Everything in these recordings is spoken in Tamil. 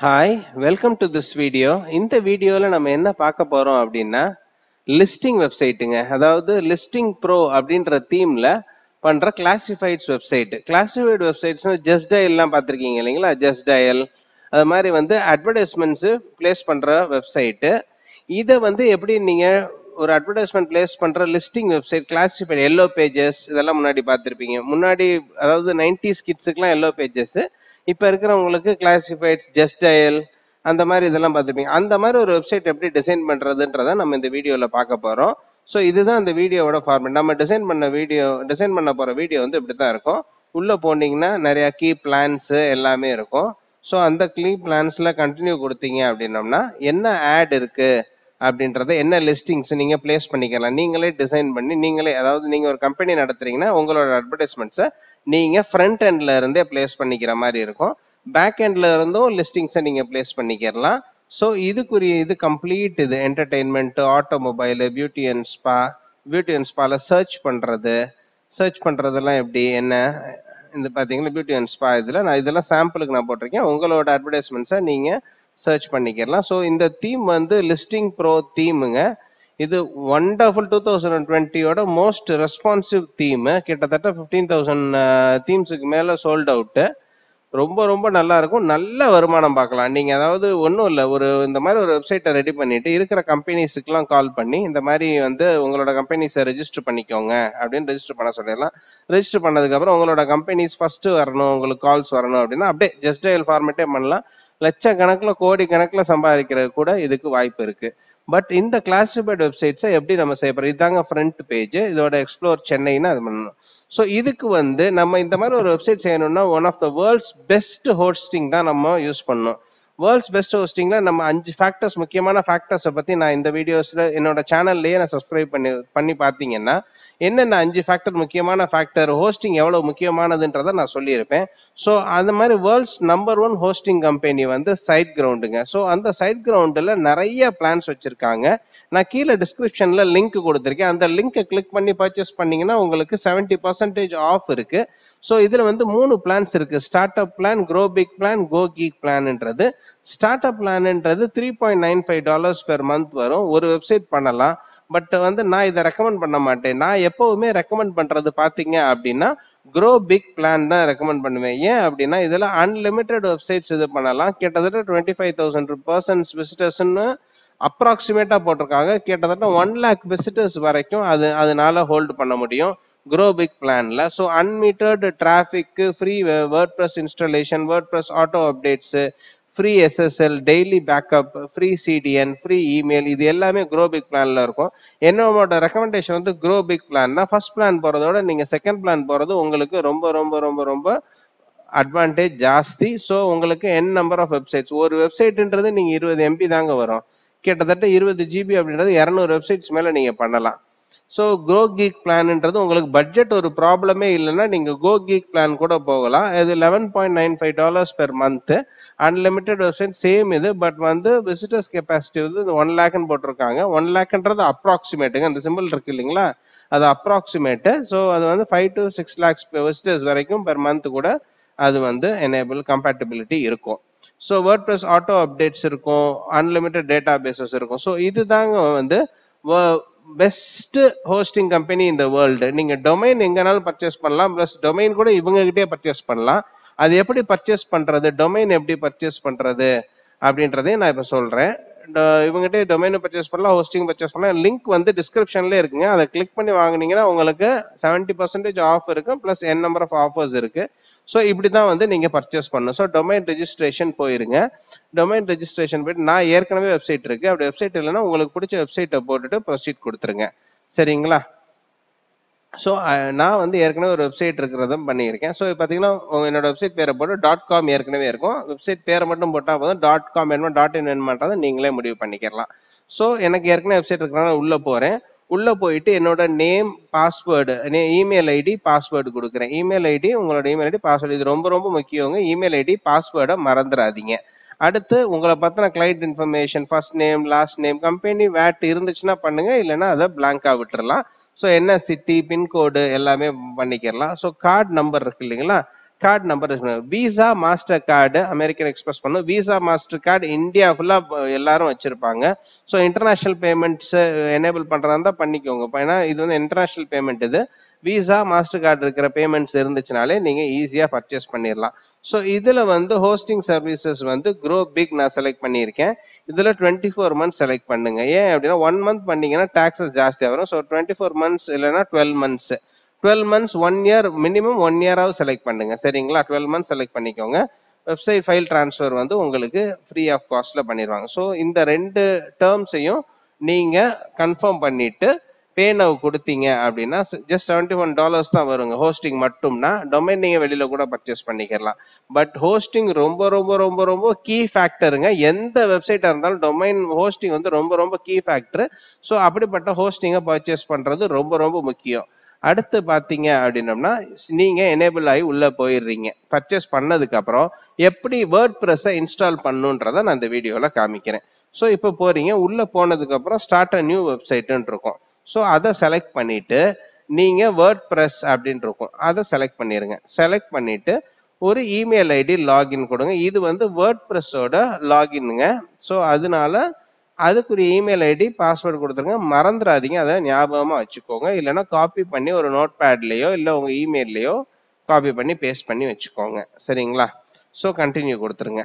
Hi welcome to this video இந்த வீடியோவில் நம்ம என்ன பார்க்க போகிறோம் அப்படின்னா லிஸ்டிங் வெப்சைட்டுங்க அதாவது லிஸ்டிங் ப்ரோ அப்படின்ற தீமில் பண்ணுற கிளாசிஃபைட்ஸ் வெப்சைட் கிளாசிஃபைடு வெப்சைட்ஸ்னு ஜஸ்ட் டயல்லாம் பார்த்துருக்கீங்க இல்லைங்களா? ஜஸ்ட் டயல் அது மாதிரி வந்து அட்வர்டைஸ்மெண்ட்ஸு ப்ளேஸ் பண்ணுற வெப்சைட்டு இதை வந்து எப்படி நீங்கள் ஒரு அட்வர்டைஸ்மெண்ட் பிளேஸ் பண்ணுற listing website classified yellow pages இதெல்லாம் முன்னாடி பார்த்துருப்பீங்க. முன்னாடி அதாவது நைன்டிஸ் கிட்ஸுக்குலாம் எல்லோ பேஜஸ்ஸு இப்போ இருக்கிறவங்களுக்கு கிளாசிஃபைட்ஸ் ஜஸ்ட் டயல் அந்த மாதிரி இதெல்லாம் பார்த்துருப்பீங்க அந்த மாதிரி ஒரு வெப்சைட் எப்படி டிசைன் பண்ணுறதுன்றதை நம்ம இந்த வீடியோவில் பார்க்க போகிறோம் ஸோ இதுதான் அந்த வீடியோவோட ஃபார்மேட் நம்ம டிசைன் பண்ண வீடியோ டிசைன் பண்ண போகிற வீடியோ வந்து இப்படி தான் இருக்கும். உள்ளே போனீங்கன்னா நிறையா கீ பிளான்ஸு எல்லாமே இருக்கும். ஸோ அந்த கீ பிளான்ஸில் கண்டினியூ கொடுத்தீங்க அப்படின்னம்னா என்ன ஆட் இருக்குது அப்படின்றத என்ன லிஸ்டிங்ஸ் நீங்கள் ப்ளேஸ் பண்ணிக்கலாம். நீங்களே டிசைன் பண்ணி நீங்களே அதாவது நீங்கள் ஒரு கம்பெனி நடத்துறீங்கன்னா உங்களோட அட்வர்டைஸ்மெண்ட்ஸை நீங்கள் ஃப்ரண்ட் எண்டில் இருந்தே ப்ளேஸ் பண்ணிக்கிற மாதிரி இருக்கும். பேக் எண்டில் இருந்தும் லிஸ்டிங்ஸை நீங்கள் ப்ளேஸ் பண்ணிக்கிறலாம் ஸோ இதுக்குரிய இது கம்ப்ளீட் இது entertainment automobile beauty and spa beauty and ஸ்பாவில் search பண்ணுறது சர்ச் பண்ணுறதெல்லாம் எப்படி? என்ன? இந்த பார்த்தீங்கன்னா பியூட்டி அண்ட் ஸ்பா இதில் நான் இதெல்லாம் சாம்பிளுக்கு நான் போட்டிருக்கேன். உங்களோட அட்வர்டைஸ்மெண்ட்ஸை நீங்கள் சர்ச் பண்ணிக்கிறலாம் ஸோ இந்த தீம் வந்து லிஸ்டிங் ப்ரோ தீமுங்க இது ஒண்டர்ஃபுல் டூ தௌசண்ட் டுவெண்ட்டியோட மோஸ்ட் ரெஸ்பான்சிவ் தீமு கிட்டத்தட்ட ஃபிஃப்டீன் தௌசண்ட் தீம்ஸுக்கு மேலே சோல்ட் அவுட்டு ரொம்ப ரொம்ப நல்லா இருக்கும். நல்ல வருமானம் பார்க்கலாம். நீங்கள் அதாவது ஒன்றும் இல்லை. ஒரு இந்த மாதிரி ஒரு வெப்சைட்டை ரெடி பண்ணிட்டு இருக்கிற கம்பெனிஸுக்கெலாம் கால் பண்ணி இந்த மாதிரி வந்து உங்களோட கம்பெனிஸை ரெஜிஸ்டர் பண்ணிக்கோங்க அப்படின்னு ரெஜிஸ்டர் பண்ண சொல்லிடலாம். ரெஜிஸ்டர் பண்ணதுக்கப்புறம் உங்களோட கம்பெனிஸ் ஃபஸ்ட்டு வரணும் உங்களுக்கு கால்ஸ் வரணும் அப்படின்னா அப்படியே ஜஸ்ட் டயல் ஃபார்மேட்டே பண்ணலாம். லட்சக்கணக்கில் கோடி கணக்கில் சம்பாதிக்கிறது கூட இதுக்கு வாய்ப்பு இருக்குது பட் இந்த கிளாசிஃபைட் வெப்சைட்ஸை எப்படி நம்ம செய்ய போகிறோம் இதாங்க ஃப்ரண்ட் பேஜ் இதோட எக்ஸ்ப்ளோர் சென்னைன்னு அது பண்ணணும். ஸோ இதுக்கு வந்து நம்ம இந்த மாதிரி ஒரு வெப்சைட் செய்யணும்னா one of the world's best hosting தான் நம்ம யூஸ் பண்ணணும். வேர்ல்ட்ஸ் பெஸ்ட் ஹோஸ்டிங்ல நம்ம அஞ்சு ஃபேக்டர்ஸ் முக்கியமான ஃபேக்டர்ஸை பத்தி நான் இந்த வீடியோஸ்ல என்னோட சேனல்லையே நான் சப்ஸ்கிரைப் பண்ணி பண்ணி பார்த்தீங்கன்னா என்னென்ன அஞ்சு ஃபேக்டர் முக்கியமான ஃபேக்டர் ஹோஸ்டிங் எவ்வளவு முக்கியமானதுன்றதை நான் சொல்லியிருப்பேன். ஸோ அந்த மாதிரி world's number one hosting company வந்து சைட் கிரவுண்டுங்க ஸோ அந்த சைட் கிரவுண்டில் நிறைய பிளான்ஸ் வச்சிருக்காங்க. நான் கீழே டிஸ்கிரிப்ஷன்ல லிங்க் கொடுத்துருக்கேன். அந்த லிங்கை கிளிக் பண்ணி பர்ச்சேஸ் பண்ணீங்கன்னா உங்களுக்கு செவன்டி பர்சன்டேஜ் ஆஃப் இருக்கு. ஸோ இதில் வந்து மூணு பிளான்ஸ் இருக்கு. Start up plan grow big plan go geek பிளான்ன்றது start up பிளான்ன்றது three point nine five dollars per month வரும். ஒரு வெப்சைட் பண்ணலாம். பட் வந்து நான் இதை ரெக்கமெண்ட் பண்ண மாட்டேன். நான் எப்பவுமே ரெக்கமெண்ட் பண்ணுறது பார்த்தீங்க அப்படின்னா க்ரோ பிக் பிளான் தான் ரெக்கமெண்ட் பண்ணுவேன். ஏன் அப்படின்னா இதில் அன்லிமிட்டெட் வெப்சைட்ஸ் இது பண்ணலாம். கிட்டத்தட்ட டுவெண்ட்டி ஃபைவ் தௌசண்ட் பர்சன்ஸ் விசிட்டர்ஸ்னு அப்ராக்சிமேட்டாக போட்டிருக்காங்க. கிட்டத்தட்ட ஒன் லேக் விசிட்டர்ஸ் வரைக்கும் அது அதனால ஹோல்டு பண்ண முடியும். க்ரோ பிக் பிளான்ல so unmetered traffic free WordPress installation WordPress auto updates free SSL daily backup free CDN free email இது எல்லாமே க்ரோ பிக் பிளான்ல இருக்கும். என்னோட ரெக்கமெண்டேஷன் வந்து க்ரோ பிக் பிளான் தான். ஃபர்ஸ்ட் பிளான் போகிறதோட நீங்கள் செகண்ட் பிளான் போகிறது உங்களுக்கு ரொம்ப ரொம்ப ரொம்ப ரொம்ப அட்வான்டேஜ் ஜாஸ்தி. ஸோ உங்களுக்கு என் நம்பர் ஆஃப் வெப்சைட்ஸ் ஒரு வெப்சைட்டுன்றது நீங்கள் இருபது எம்பி தாங்க வரும். கிட்டத்தட்ட இருபது ஜிபி அப்படின்றது இரநூறு வெப்சைட்ஸ் மேலே நீங்கள் பண்ணலாம். ஸோ கோ கீக் பிளான்ன்றது உங்களுக்கு பட்ஜெட் ஒரு ப்ராப்ளமே இல்லைன்னா நீங்கள் கோ கீக் பிளான் கூட போகலாம். இது eleven point nine five dollars per month unlimited website same இது பட் வந்து விசிட்டர்ஸ் கெப்பாசிட்டி வந்து ஒன் லேக்னு போட்டிருக்காங்க. ஒன் லேக்ன்றது அப்ராக்சிமேட்டுங்க அந்த சிம்பிள் இருக்கு இல்லைங்களா? அது அப்ராக்சிமேட்டு ஸோ அது வந்து five to six lakhs visitors வரைக்கும் பெர் மந்த் கூட அது வந்து எனேபிள் கம்பேட்டபிலிட்டி இருக்கும். So word plus auto updates இருக்கும். அன்லிமிட்டெட் டேட்டா பேசஸ் இருக்கும் ஸோ இதுதாங்க வந்து பெஸ்ட் ஹோஸ்டிங் கம்பெனி இந்த வேர்ல்டு நீங்க டொமைன் எங்கனாலும் பர்ச்சேஸ் பண்ணலாம். ப்ளஸ் டொமைன் கூட இவங்ககிட்டே பர்ச்சேஸ் பண்ணலாம். அது எப்படி பர்ச்சேஸ் பண்றது? டொமைன் எப்படி பர்ச்சேஸ் பண்றது? அப்படின்றதையும் நான் இப்போ சொல்றேன். இவங்ககிட்ட டொமைன் பர்ச்சேஸ் பண்ணலாம் ஹோஸ்டிங் பர்ச்சேஸ் பண்ணலாம். லிங்க் வந்து டிஸ்கிரிப்ஷன்ல இருக்குங்க. அதை கிளிக் பண்ணி வாங்கினீங்கன்னா உங்களுக்கு செவன்டி பர்சன்டேஜ் ஆஃப் இருக்கும். Plus N number of offers இருக்கு. ஸோ இப்படி தான் வந்து நீங்கள் பர்ச்சேஸ் பண்ணணும். ஸோ டொமைன் ரெஜிஸ்ட்ரேஷன் போயிருங்க. டொமைன் ரெஜிஸ்ட்ரேஷன் போயிட்டு நான் ஏற்கனவே வெப்சைட் இருக்கு. அப்படி வெப்சைட் இல்லைன்னா உங்களுக்கு பிடிச்ச வெப்சைட்டை போட்டுட்டு ப்ரொசீட் கொடுத்துருங்க. சரிங்களா? ஸோ நான் வந்து ஏற்கனவே ஒரு வெப்சைட் இருக்கிறதும் பண்ணியிருக்கேன். ஸோ பார்த்தீங்கன்னா என்னோட வெப்சைட் பேரை போட்டு டாட் காம் ஏற்கனவே இருக்கும். வெப்சைட் பேரை மட்டும் போட்டால் போதும். டாட் காம் வேணுமா டாட் இன் வேணுமான்றதை நீங்களே முடிவு பண்ணிக்கலாம் ஸோ எனக்கு ஏற்கனவே வெப்சைட் இருக்கிறனால உள்ளே போகிறேன் உள்ளே போயிட்டு என்னோட name password email ID password கொடுக்குறேன். இமெயில் ஐடி உங்களோட இமெயில் ஐடி பாஸ்வேர்டு இது ரொம்ப ரொம்ப முக்கியங்க இமெயில் ஐடி பாஸ்வேர்டை மறந்துடாதீங்க அடுத்து உங்களை பற்றின client information first name last name company VAT இருந்துச்சுன்னா பண்ணுங்க. இல்லைன்னா அதை பிளாங்காக விட்டுறலாம். ஸோ என்ன சிட்டி பின்கோடு எல்லாமே பண்ணிக்கிறலாம். ஸோ கார்டு நம்பர் இருக்கு இல்லைங்களா? Card number Visa Mastercard American Express பண்ணும். விசா மாஸ்டர் கார்டு இந்தியா ஃபுல்லாக எல்லாரும் வச்சிருப்பாங்க. ஸோ இன்டர்நேஷ்னல் பேமெண்ட்ஸ் எனேபிள் பண்ணுறதா இருந்தால் பண்ணிக்கோங்க. ஏன்னா இது வந்து இன்டர்நேஷ்னல் பேமெண்ட் இது. விசா மாஸ்டர் கார்டு இருக்கிற பேமெண்ட்ஸ் இருந்துச்சுனாலே நீங்கள் ஈஸியாக பர்ச்சேஸ் பண்ணிடலாம் ஸோ இதில் வந்து ஹோஸ்டிங் சர்வீசஸ் வந்து க்ரோ பிக் நான் செலக்ட் பண்ணியிருக்கேன். இதில் டுவெண்ட்டி ஃபோர் மந்த்ஸ் செலக்ட் பண்ணுங்க. ஏன் அப்படின்னா ஒன் மந்த் பண்ணீங்கன்னா டாக்ஸஸ் ஜாஸ்தியாக வரும் ஸோ டுவெண்ட்டி ஃபோர் மந்த்ஸ் இல்லைன்னா twelve months twelve months one year minimum one இயராவது select பண்ணுங்க. சரிங்களா? டுவெல் மந்த்ஸ் செலக்ட் பண்ணிக்கோங்க. வெப்சைட் ஃபைல் ட்ரான்ஸ்ஃபர் வந்து உங்களுக்கு ஃப்ரீ ஆஃப் காஸ்ட்ல பண்ணிடுவாங்க. ஸோ இந்த ரெண்டு டேர்ம்ஸையும் நீங்க கன்ஃபார்ம் பண்ணிட்டு பே நவ் கொடுத்தீங்க அப்படின்னா ஜஸ்ட் செவன்ட்டி ஒன் டாலர்ஸ் தான் வருங்க. ஹோஸ்டிங் மட்டும்னா டொமைன் நீங்கள் வெளியில் கூட பர்ச்சேஸ் பண்ணிக்கலாம். பட் ஹோஸ்டிங் ரொம்ப ரொம்ப ரொம்ப ரொம்ப கீ ஃபேக்டருங்க எந்த வெப்சைட்டாக இருந்தாலும் டொமைன் ஹோஸ்டிங் வந்து ரொம்ப ரொம்ப கீ ஃபேக்டர் ஸோ அப்படிப்பட்ட ஹோஸ்டிங்கை பர்ச்சேஸ் பண்ணுறது ரொம்ப ரொம்ப முக்கியம். அடுத்து பார்த்தீங்க அப்படின்னம்னா நீங்கள் எனேபிள் ஆகி உள்ளே போயிடுறீங்க. பர்ச்சேஸ் பண்ணதுக்கப்புறம் எப்படி வேர்ட் ப்ரெஸ்ஸை இன்ஸ்டால் பண்ணுன்றதை நான் இந்த வீடியோவில் காமிக்கிறேன். ஸோ இப்போ போகிறீங்க உள்ளே போனதுக்கப்புறம் ஸ்டார்ட் அ நியூ வெப்சைட்டுன்னு இருக்கும். ஸோ அதை செலக்ட் பண்ணிவிட்டு நீங்கள் வேர்ட் ப்ரெஸ் அப்படின்னு இருக்கும். அதை செலக்ட் பண்ணிடுங்க செலக்ட் பண்ணிவிட்டு ஒரு இமெயில் ஐடி லாகின் கொடுங்க. இது வந்து வேர்ட் ப்ரெஸ்ஸோட லாகின்ங்க ஸோ அதனால அதுக்குரிய இமெயில் ஐடி பாஸ்வேர்டு கொடுத்துருங்க. மறந்துடாதீங்க அதை ஞாபகமாக வச்சுக்கோங்க. இல்லைன்னா காப்பி பண்ணி ஒரு நோட் பேட்லேயோ இல்லை உங்கள் இமெயில்லையோ காப்பி பண்ணி பேஸ்ட் பண்ணி வச்சுக்கோங்க. சரிங்களா? ஸோ கண்டினியூ கொடுத்துருங்க.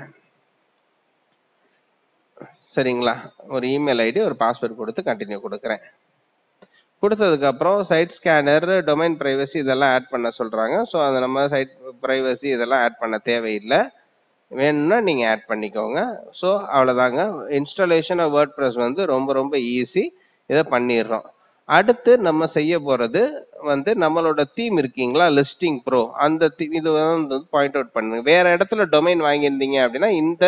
சரிங்களா? ஒரு இமெயில் ஐடி ஒரு பாஸ்வேர்டு கொடுத்து கண்டினியூ கொடுக்குறேன். கொடுத்ததுக்கப்புறம் சைட் ஸ்கேனர் டொமைன் ப்ரைவசி இதெல்லாம் ஆட் பண்ண சொல்கிறாங்க ஸோ அதை நம்ம சைட் ப்ரைவசி இதெல்லாம் ஆட் பண்ண தேவையில்லை. வேணும்னா நீங்கள் ஆட் பண்ணிக்கோங்க. ஸோ அவ்வளோதாங்க இன்ஸ்டாலேஷன் ஆஃப் வேர்ட் ப்ரெஸ் வந்து ரொம்ப ரொம்ப ஈஸி இதை பண்ணிடுறோம். அடுத்து நம்ம செய்ய போகிறது வந்து நம்மளோட தீம் இருக்கீங்களா? லிஸ்டிங் ப்ரோ அந்த தீம் இது வந்து பாயிண்ட் அவுட் பண்ணுங்க. வேறு இடத்துல டொமைன் வாங்கியிருந்தீங்க அப்படின்னா இந்த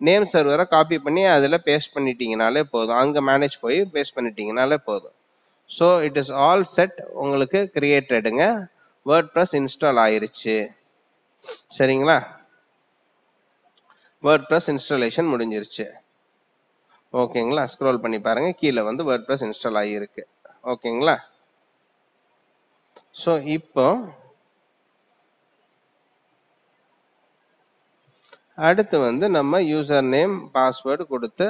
நேம் சர்வரை காப்பி பண்ணி அதில் பேஸ்ட் பண்ணிட்டீங்கனாலே போதும். அங்கே மேனேஜ் போய் பேஸ்ட் பண்ணிட்டீங்கனாலே போதும். So it is all set உங்களுக்கு கிரியேட்டடுங்க வேர்ட் ப்ரெஸ் இன்ஸ்டால் ஆயிருச்சு. சரிங்களா? வேர்ட் ப்ரெஸ் இன்ஸ்டாலேஷன் முடிஞ்சிருச்சு. ஓகேங்களா? ஸ்க்ரோல் பண்ணி பாருங்கள் கீழே வந்து வேர்ட் ப்ரெஸ் இன்ஸ்டால் ஆகியிருக்கு ஓகேங்களா? ஸோ இப்போ அடுத்து வந்து நம்ம யூசர் நேம் பாஸ்வேர்டு கொடுத்து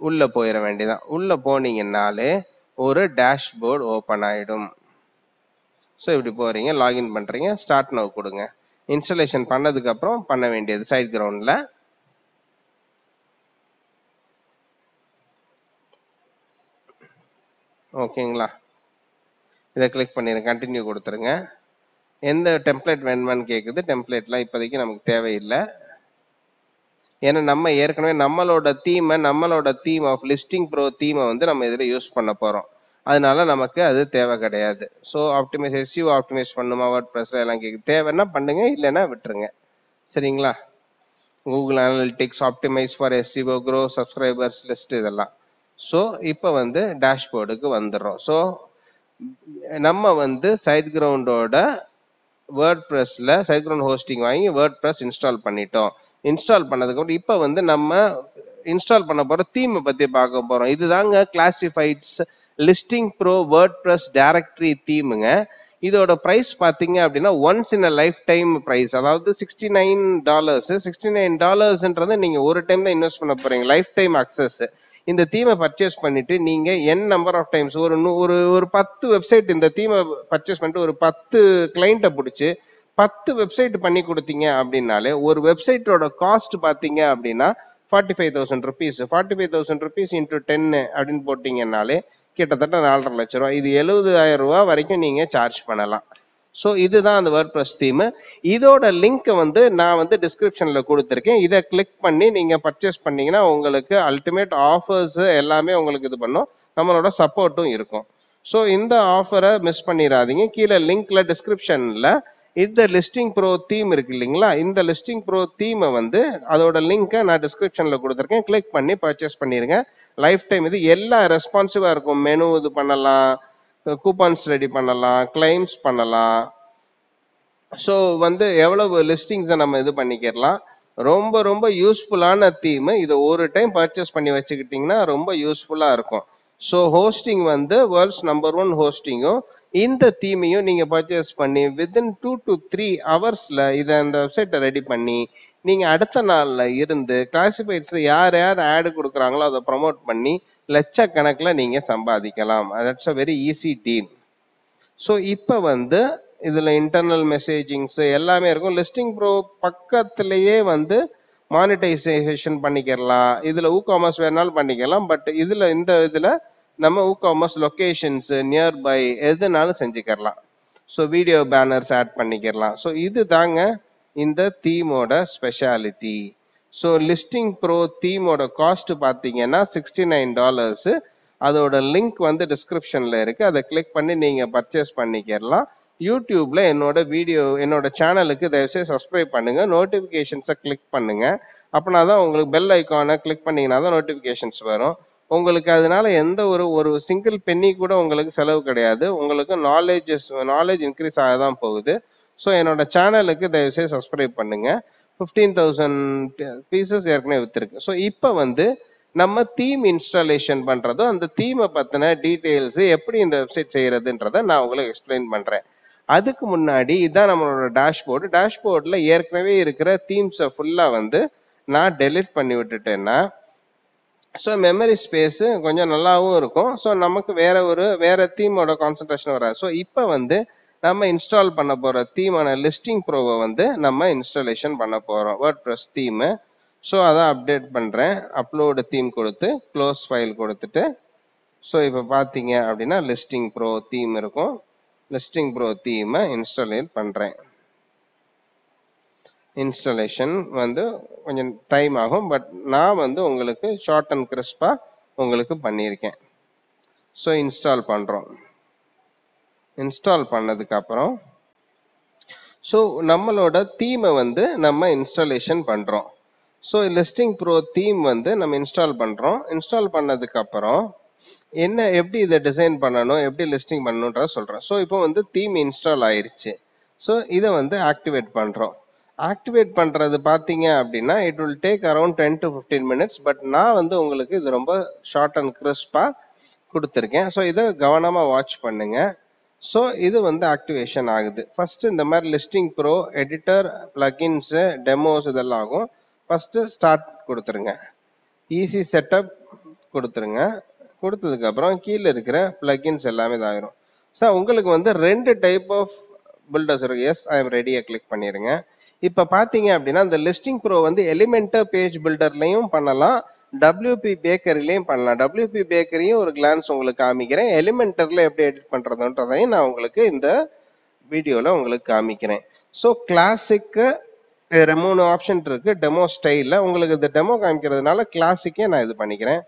உள்ளே போயிட வேண்டியதான் உள்ளே போனீங்கன்னாலே ஒரு டேஷ்போர்டு ஓப்பன் ஆகிடும் ஸோ இப்படி போகிறீங்க லாகின் பண்ணுறீங்க ஸ்டார்ட் நவ் கொடுங்க. இன்ஸ்டலேஷன் பண்ணதுக்கு அப்புறம் பண்ண வேண்டியது சைட் கிரவுண்டில் ஓகேங்களா? இதை கிளிக் பண்ணிடுங்க கண்டினியூ கொடுத்துருங்க. எந்த டெம்ப்ளேட் வேணுமான்னு கேட்குது டெம்ப்ளேட்லாம் இப்போதைக்கு நமக்கு தேவையில்லை. ஏன்னா நம்ம ஏற்கனவே நம்மளோட தீமை நம்மளோட தீம் ஆஃப் லிஸ்டிங் ப்ரோ தீமை வந்து நம்ம இதில் யூஸ் பண்ண போகிறோம் அதனால நமக்கு அது தேவை கிடையாது. ஸோ ஆப்டிமைஸ் எஸ்யூ ஆப்டிமைஸ் பண்ணுமா வேர்ட் ப்ரெஸ்ல எல்லாம் கேட்கு தேவைன்னா பண்ணுங்க இல்லைன்னா விட்டுருங்க. சரிங்களா? Google Analytics optimize for SEO grow subscribers list இதெல்லாம். ஸோ இப்போ வந்து டேஷ்போர்டுக்கு வந்துடுறோம். ஸோ நம்ம வந்து சைட் கிரவுண்டோட வேர்ட் ப்ரெஸ்ல சைட் கிரவுண்ட் ஹோஸ்டிங் வாங்கி வேர்ட் ப்ரெஸ் இன்ஸ்டால் பண்ணிட்டோம். இன்ஸ்டால் பண்ணதுக்கப்புறம் இப்போ வந்து நம்ம இன்ஸ்டால் பண்ண போகிற தீமை பற்றி பார்க்க போகிறோம் இதுதாங்க classifieds listing pro WordPress directory தீமுங்க இதோட ப்ரைஸ் பார்த்தீங்க அப்படின்னா once in a lifetime price அதாவது sixty nine dollars sixty nine டாலர்ஸ்ன்றது நீங்கள் ஒரு டைம் தான் இன்வெஸ்ட் பண்ண போறீங்க. லைஃப் டைம் அக்சஸ் இந்த தீமை பர்ச்சேஸ் பண்ணிட்டு நீங்க என் நம்பர் ஆஃப் டைம்ஸ் ஒரு ஒரு ஒரு பத்து வெப்சைட் இந்த தீமை பர்ச்சேஸ் பண்ணிட்டு ஒரு பத்து கிளைண்ட்டை பிடிச்சி பத்து வெப்சைட் பண்ணி கொடுத்தீங்க அப்படின்னாலே ஒரு வெப்சைட்டோட காஸ்ட் பார்த்தீங்க அப்படின்னா forty five thousand rupees forty five thousand rupees into டென்னு அப்படின்னு போட்டிங்கன்னாலே கிட்டத்தட்ட நாலரை லட்ச ரூபா. இது எழுபதாயிரம் ரூபா வரைக்கும் நீங்கள் சார்ஜ் பண்ணலாம். ஸோ இதுதான் அந்த வேர்ட் ப்ரெஸ் தீமு இதோட லிங்க்கை வந்து நான் வந்து டிஸ்கிரிப்ஷனில் கொடுத்துருக்கேன். இதை கிளிக் பண்ணி நீங்கள் பர்ச்சேஸ் பண்ணீங்கன்னா உங்களுக்கு அல்டிமேட் ஆஃபர்ஸ் எல்லாமே உங்களுக்கு இது பண்ணும். நம்மளோட சப்போர்ட்டும் இருக்கும். ஸோ இந்த ஆஃபரை மிஸ் பண்ணிடாதீங்க. கீழே லிங்க்ல டிஸ்கிரிப்ஷனில் இந்த லிஸ்டிங் ப்ரோ தீம் இருக்கு இல்லைங்களா? இந்த லிஸ்டிங் ப்ரோ தீமை வந்து அதோட லிங்கை நான் டிஸ்கிரிப்ஷனில் கொடுத்துருக்கேன். கிளிக் பண்ணி பர்ச்சேஸ் பண்ணிடுங்க லைஃப் டைம் இது எல்லாம் ரெஸ்பான்சிவாக இருக்கும். மெனு இது பண்ணலாம் கூப்பன்ஸ் ரெடி பண்ணலாம் கிளைம்ஸ் பண்ணலாம். ஸோ வந்து எவ்வளவு லிஸ்டிங்ஸை நம்ம இது பண்ணிக்கிறலாம் ரொம்ப ரொம்ப யூஸ்ஃபுல்லான தீம் இதை ஒரு டைம் பர்ச்சேஸ் பண்ணி வச்சுக்கிட்டிங்கன்னா ரொம்ப யூஸ்ஃபுல்லாக இருக்கும். ஸோ ஹோஸ்டிங் வந்து வேர்ல்ட்ஸ் நம்பர் ஒன் ஹோஸ்டிங்கும் இந்த தீமையும் நீங்கள் பர்ச்சேஸ் பண்ணி வித்தின் டூ டு த்ரீ ஹவர்ஸில் இதை அந்த வெப்சைட்டை ரெடி பண்ணி நீங்க அடுத்த நாள்ல இருந்து கிளாசிஃபைட்ஸ்ல யார் யார் ஆடு கொடுக்குறாங்களோ அதை ப்ரமோட் பண்ணி லட்சக்கணக்கில் நீங்க சம்பாதிக்கலாம். That's a very easy deal so இப்போ வந்து இதில் இன்டர்னல் மெசேஜிங்ஸ் எல்லாமே இருக்கும். லிஸ்டிங் ப்ரோ பக்கத்துலேயே வந்து மானிட்டைசேஷன் பண்ணிக்கிறலாம் இதில் ஊ காமர்ஸ் வேணாலும் பண்ணிக்கலாம். பட் இதில் இந்த இதில் நம்ம ஊ காமர்ஸ் லொக்கேஷன்ஸ் நியர்பை எதுனாலும் செஞ்சுக்கிறலாம் ஸோ வீடியோ பேனர்ஸ் ஆட் பண்ணிக்கிறலாம் ஸோ இது தாங்க இந்த தீமோட ஸ்பெஷாலிட்டி ஸோ லிஸ்டிங் ப்ரோ தீமோட காஸ்ட் பார்த்தீங்கன்னா சிக்ஸ்டி நைன் டாலர்ஸு அதோட லிங்க் வந்து டிஸ்கிரிப்ஷனில் இருக்குது அதை கிளிக் பண்ணி நீங்கள் பர்ச்சேஸ் பண்ணிக்கிறலாம் யூடியூப்பில் என்னோட வீடியோ என்னோட சேனலுக்கு தயவுசெய்து சப்ஸ்கிரைப் பண்ணுங்கள் நோட்டிஃபிகேஷன்ஸை கிளிக் பண்ணுங்கள் அப்படின்னா தான் உங்களுக்கு பெல் ஐக்கானை கிளிக் பண்ணீங்கன்னா தான் நோட்டிஃபிகேஷன்ஸ் வரும். உங்களுக்கு அதனால எந்த ஒரு ஒரு சிங்கிள் பென்னி கூட உங்களுக்கு செலவு கிடையாது. உங்களுக்கு நாலேஜஸ் நாலேஜ் இன்க்ரீஸ் ஆக தான் போகுது. ஸோ என்னோட சேனலுக்கு தயவுசெய்து சப்ஸ்கிரைப் பண்ணுங்க. ஃபிஃப்டீன் தௌசண்ட் பீசஸ் ஏற்கனவே வித்துருக்கு. ஸோ இப்போ வந்து நம்ம தீம் இன்ஸ்டாலேஷன் பண்ணுறதும் அந்த தீமை பற்றின டீடைல்ஸ் எப்படி இந்த வெப்சைட் செய்கிறதுன்றத நான் உங்களுக்கு எக்ஸ்பிளைன் பண்ணுறேன் அதுக்கு முன்னாடி இதுதான் நம்மளோட டேஷ்போர்டு டேஷ்போர்டில் ஏற்கனவே இருக்கிற தீம்ஸை ஃபுல்லாக வந்து நான் டெலிட் பண்ணி விட்டுட்டேன்னா ஸோ மெமரி ஸ்பேஸு கொஞ்சம் நல்லாவும் இருக்கும். ஸோ நமக்கு வேற ஒரு வேற தீமோட கான்சன்ட்ரேஷன் வராது. ஸோ இப்போ வந்து நம்ம இன்ஸ்டால் பண்ண போகிற தீமான லிஸ்டிங் ப்ரோவை வந்து நம்ம இன்ஸ்டாலேஷன் பண்ண போகிறோம் வேர்ட் ப்ரெஸ் தீமு ஸோ அதை அப்டேட் பண்ணுறேன் அப்லோடு தீம் கொடுத்து க்ளோஸ் ஃபைல் கொடுத்துட்டு. ஸோ இப்போ பார்த்தீங்க அப்படின்னா லிஸ்டிங் ப்ரோ தீம் இருக்கும். லிஸ்டிங் ப்ரோ தீமை இன்ஸ்டாலேட் பண்ணுறேன் இன்ஸ்டாலேஷன் வந்து கொஞ்சம் டைம் ஆகும். பட் நான் வந்து உங்களுக்கு ஷார்ட் அண்ட் கிறிஸ்பாக உங்களுக்கு பண்ணியிருக்கேன். ஸோ இன்ஸ்டால் பண்ணுறோம் இன்ஸ்டால் பண்ணதுக்கு அப்புறம் ஸோ நம்மளோட தீமை வந்து நம்ம இன்ஸ்டாலேஷன் பண்ணுறோம் ஸோ லிஸ்டிங் ப்ரோ தீம் வந்து நம்ம இன்ஸ்டால் பண்ணுறோம் இன்ஸ்டால் பண்ணதுக்கப்புறம் என்ன எப்படி இதை டிசைன் பண்ணணும் எப்படி லிஸ்டிங் பண்ணணுன்றத சொல்கிறேன் ஸோ இப்போ வந்து தீம் இன்ஸ்டால் ஆயிடுச்சு ஸோ இதை வந்து ஆக்டிவேட் பண்ணுறோம் ஆக்டிவேட் பண்ணுறது பார்த்தீங்க அப்படின்னா it will take around ten to fifteen minutes but நான் வந்து உங்களுக்கு இது ரொம்ப ஷார்ட் அண்ட் கிறிஸ்பாக கொடுத்துருக்கேன். ஸோ இதை கவனமாக வாட்ச் பண்ணுங்கள் ஸோ இது வந்து ஆக்டிவேஷன் ஆகுது. ஃபர்ஸ்ட் இந்த மாதிரி listing pro editor plugins demos இதெல்லாம் ஆகும். ஃபஸ்ட்டு ஸ்டார்ட் கொடுத்துருங்க. ஈஸி செட்டப் கொடுத்துருங்க. கொடுத்ததுக்கப்புறம் கீழே இருக்கிற பிளகின்ஸ் எல்லாமே இதாயிரும். ஸோ உங்களுக்கு வந்து ரெண்டு டைப் ஆஃப் பில்டர்ஸ் இருக்கு. எஸ் ஐ எம் ரெடியை கிளிக் பண்ணிடுங்க இப்போ பார்த்தீங்க அப்படின்னா இந்த லிஸ்டிங் ப்ரோ வந்து எலிமெண்டர் பேஜ் பில்டர்லையும் பண்ணலாம். டபிள்யூபி பேக்கரிலையும் பண்ணலாம். டபிள்யூபி பேக்கரியும் ஒரு கிளான்ஸ் உங்களுக்கு காமிக்கிறேன். எலிமெண்டரில் எப்படி எடிட் பண்ணுறதுன்றதையும் நான் உங்களுக்கு இந்த வீடியோவில் உங்களுக்கு காமிக்கிறேன். ஸோ கிளாசிக்கு வேறு மூணு ஆப்ஷன் இருக்குது டெமோ ஸ்டைலில் உங்களுக்கு இந்த டெமோ காமிக்கிறதுனால கிளாசிக்கே நான் இது பண்ணிக்கிறேன்.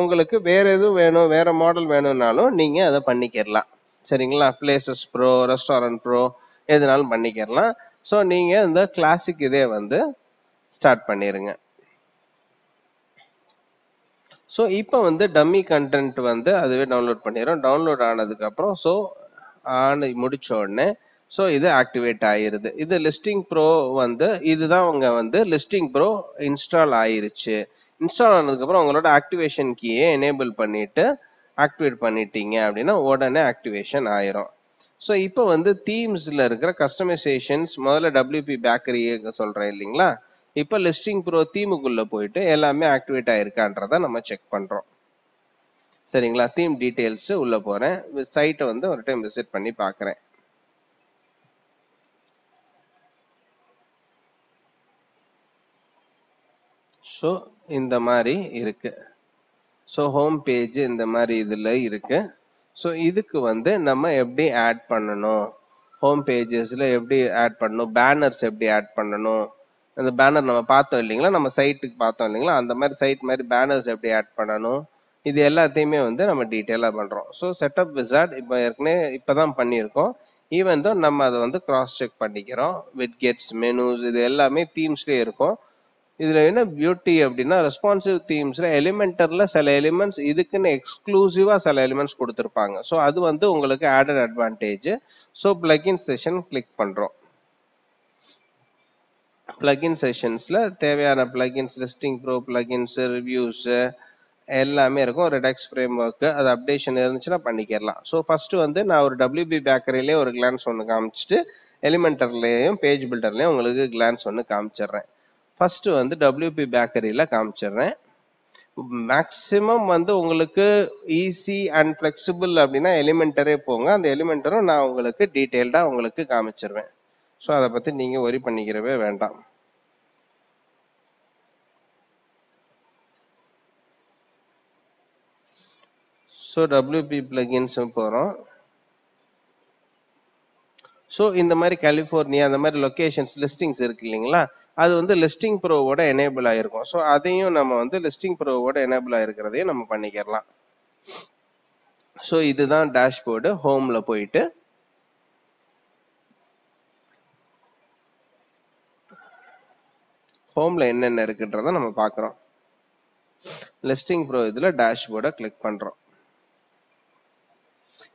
உங்களுக்கு வேறு எதுவும் வேணும் வேறு மாடல் வேணும்னாலும் நீங்கள் அதை பண்ணிக்கிறலாம் சரிங்களா? பிளேசஸ் ப்ரோ ரெஸ்டாரண்ட் ப்ரோ எதுனாலும் பண்ணிக்கிறலாம் ஸோ நீங்கள் இந்த கிளாசிக் இதே வந்து ஸ்டார்ட் பண்ணிடுங்க ஸோ இப்போ வந்து டம்மி கண்டென்ட் வந்து அதுவே டவுன்லோட் பண்ணிடும் டவுன்லோட் ஆனதுக்கு அப்புறம் ஸோ ஆன முடிச்ச உடனே ஸோ இது ஆக்டிவேட் ஆயிருது. இது லிஸ்டிங் ப்ரோ வந்து இதுதான் அவங்க வந்து லிஸ்டிங் ப்ரோ இன்ஸ்டால் ஆயிருச்சு. இன்ஸ்டால் ஆனதுக்கப்புறம் உங்களோட ஆக்டிவேஷன் கீயை எனேபிள் பண்ணிட்டு ஆக்டிவேட் பண்ணிட்டீங்க அப்படின்னா உடனே ஆக்டிவேஷன் ஆயிரும். ஸோ இப்போ வந்து தீம்ஸில் இருக்கிற கஸ்டமைசேஷன்ஸ் முதல்ல டபிள்யூபி பேக்கரி சொல்கிறேன் இல்லைங்களா? இப்போ லிஸ்டிங் ப்ரோ தீமுக்குள்ளே போயிட்டு எல்லாமே ஆக்டிவேட் ஆயிருக்கான்றதை நம்ம செக் பண்ணுறோம் சரிங்களா? தீம் டீட்டெயில்ஸ் உள்ளே போறேன். சைட்டை வந்து ஒரு டைம் விசிட் பண்ணி பார்க்குறேன் ஸோ இந்த மாதிரி இருக்கு. ஸோ ஹோம் பேஜ் இந்த மாதிரி இதில் இருக்கு. ஸோ இதுக்கு வந்து நம்ம எப்படி ஆட் பண்ணணும்? ஹோம் பேஜஸில் எப்படி ஆட் பண்ணணும்? பேனர்ஸ் எப்படி ஆட் பண்ணணும்? அந்த பேனர் நம்ம பார்த்தோம் இல்லைங்களா? நம்ம சைட்டுக்கு பார்த்தோம் இல்லைங்களா? அந்த மாதிரி சைட் மாதிரி பேனர்ஸ் எப்படி ஆட் பண்ணணும்? இது எல்லாத்தையுமே வந்து நம்ம டீட்டெயிலாக பண்ணுறோம் ஸோ செட்டப் விசார்ட் இப்போ ஏற்கனவே இப்போ தான் பண்ணியிருக்கோம். ஈவன் தான் நம்ம அதை வந்து கிராஸ் செக் பண்ணிக்கிறோம். வித் கெட்ஸ் மெனூஸ் இது எல்லாமே தீம்ஸ்லேயே இருக்கும். இதில் என்ன பியூட்டி அப்படின்னா ரெஸ்பான்சிவ் தீம்ஸில் எலிமெண்டரில் சில எலிமெண்ட்ஸ் இதுக்குன்னு எக்ஸ்க்ளூசிவாக சில எலிமெண்ட்ஸ் கொடுத்துருப்பாங்க. ஸோ அது வந்து உங்களுக்கு added advantage so plugin section click பண்ணுறோம் பிளகின் செஷன்ஸில் தேவையான plugins listing pro plugins reviews எல்லாமே இருக்கும். ரெடெக்ஸ் ஃப்ரேம் ஒர்க்கு அது அப்டேஷன் இருந்துச்சுன்னா பண்ணிக்கிறலாம் ஸோ ஃபஸ்ட்டு வந்து நான் ஒரு டபிள்யூபி பேக்கரிலே ஒரு கிளான்ஸ் ஒன்று காமிச்சிட்டு எலிமெண்டர்லேயும் பேஜ் பில்டர்லேயும் உங்களுக்கு கிளான்ஸ் ஒன்று காமிச்சிடுறேன். ஃபஸ்ட்டு வந்து டபிள்யூபி பேக்கரியில் காமிச்சிடுறேன். மேக்ஸிமம் வந்து உங்களுக்கு ஈஸி அண்ட் ஃப்ளெக்சிபிள் அப்படின்னா எலிமெண்டரே போங்க. அந்த எலிமெண்டரும் நான் உங்களுக்கு டீட்டெயில்டாக உங்களுக்கு காமிச்சிருவேன். ஸோ அதை பற்றி நீங்கள் ஒரி பண்ணிக்கிறவே வேண்டாம். ஸோ டபிள்யூபி பிளகின்ஸ் போகிறோம் ஸோ இந்த மாதிரி கலிஃபோர்னியா அந்த மாதிரி லொக்கேஷன்ஸ் லிஸ்டிங்ஸ் இருக்கு இல்லைங்களா? அது வந்து லிஸ்டிங் ப்ரோவோட எனேபிள் ஆயிருக்கும். ஸோ அதையும் நம்ம வந்து லிஸ்டிங் ப்ரோவோட எனேபிள் ஆயிருக்கிறதையும் நம்ம பண்ணிக்கிறலாம். ஸோ இதுதான் டேஷ்போர்டு ஹோம்ல போயிட்டு ஹோம்ல என்னென்ன இருக்குன்றத நம்ம பார்க்குறோம் லிஸ்டிங் ப்ரோ இதில் டேஷ்போர்டை கிளிக் பண்ணுறோம்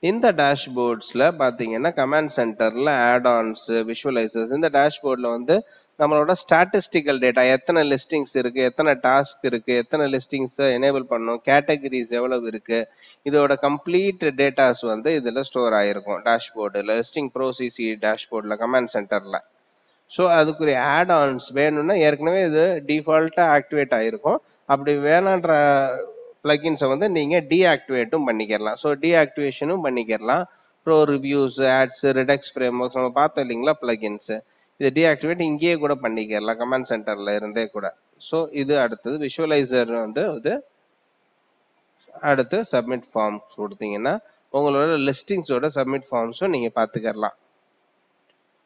இந்த டேஷ்போர்ட்ஸில் பார்த்தீங்கன்னா கமாண்ட் சென்டரில் ஆட்ஆன்ஸ் விஷுவலைசர்ஸ் இந்த டேஷ்போர்டில் வந்து நம்மளோட ஸ்டாட்டிஸ்டிக்கல் டேட்டா எத்தனை லிஸ்டிங்ஸ் இருக்குது எத்தனை டாஸ்க் இருக்குது எத்தனை லிஸ்டிங்ஸை எனேபிள் பண்ணும் கேட்டகரிஸ் எவ்வளவு இருக்குது இதோட கம்ப்ளீட் டேட்டாஸ் வந்து இதில் ஸ்டோர் ஆயிருக்கும். டேஷ்போர்டில் லிஸ்டிங் ப்ரோசிசி டேஷ்போர்டில் கமாண்ட் சென்டரில் ஸோ அதுக்குரிய ஆட்-ஆன்ஸ் வேணும்னா ஏற்கனவே இது டிஃபால்ட்டாக ஆக்டிவேட் ஆகிருக்கும் அப்படி வேணான்ற பிளகின்ஸை வந்து நீங்கள் டீஆக்டிவேட்டும் பண்ணிக்கிறலாம் ஸோ டீஆக்டிவேஷனும் பண்ணிக்கிறலாம் pro reviews ads Redux framework நம்ம பார்த்தோம் இல்லைங்களா பிளகின்ஸ் இது டீஆக்டிவேட் இங்கேயே கூட பண்ணிக்கிறலாம் கமாண்ட் சென்டர்ல இருந்தே கூட. ஸோ இது அடுத்தது. விஷுவலைசர் வந்து இது அடுத்து சப்மிட் ஃபார்ம்ஸ் கொடுத்தீங்கன்னா உங்களோட லிஸ்டிங்ஸோட சப்மிட் ஃபார்ம்ஸும் நீங்கள் பார்த்துக்கலாம்.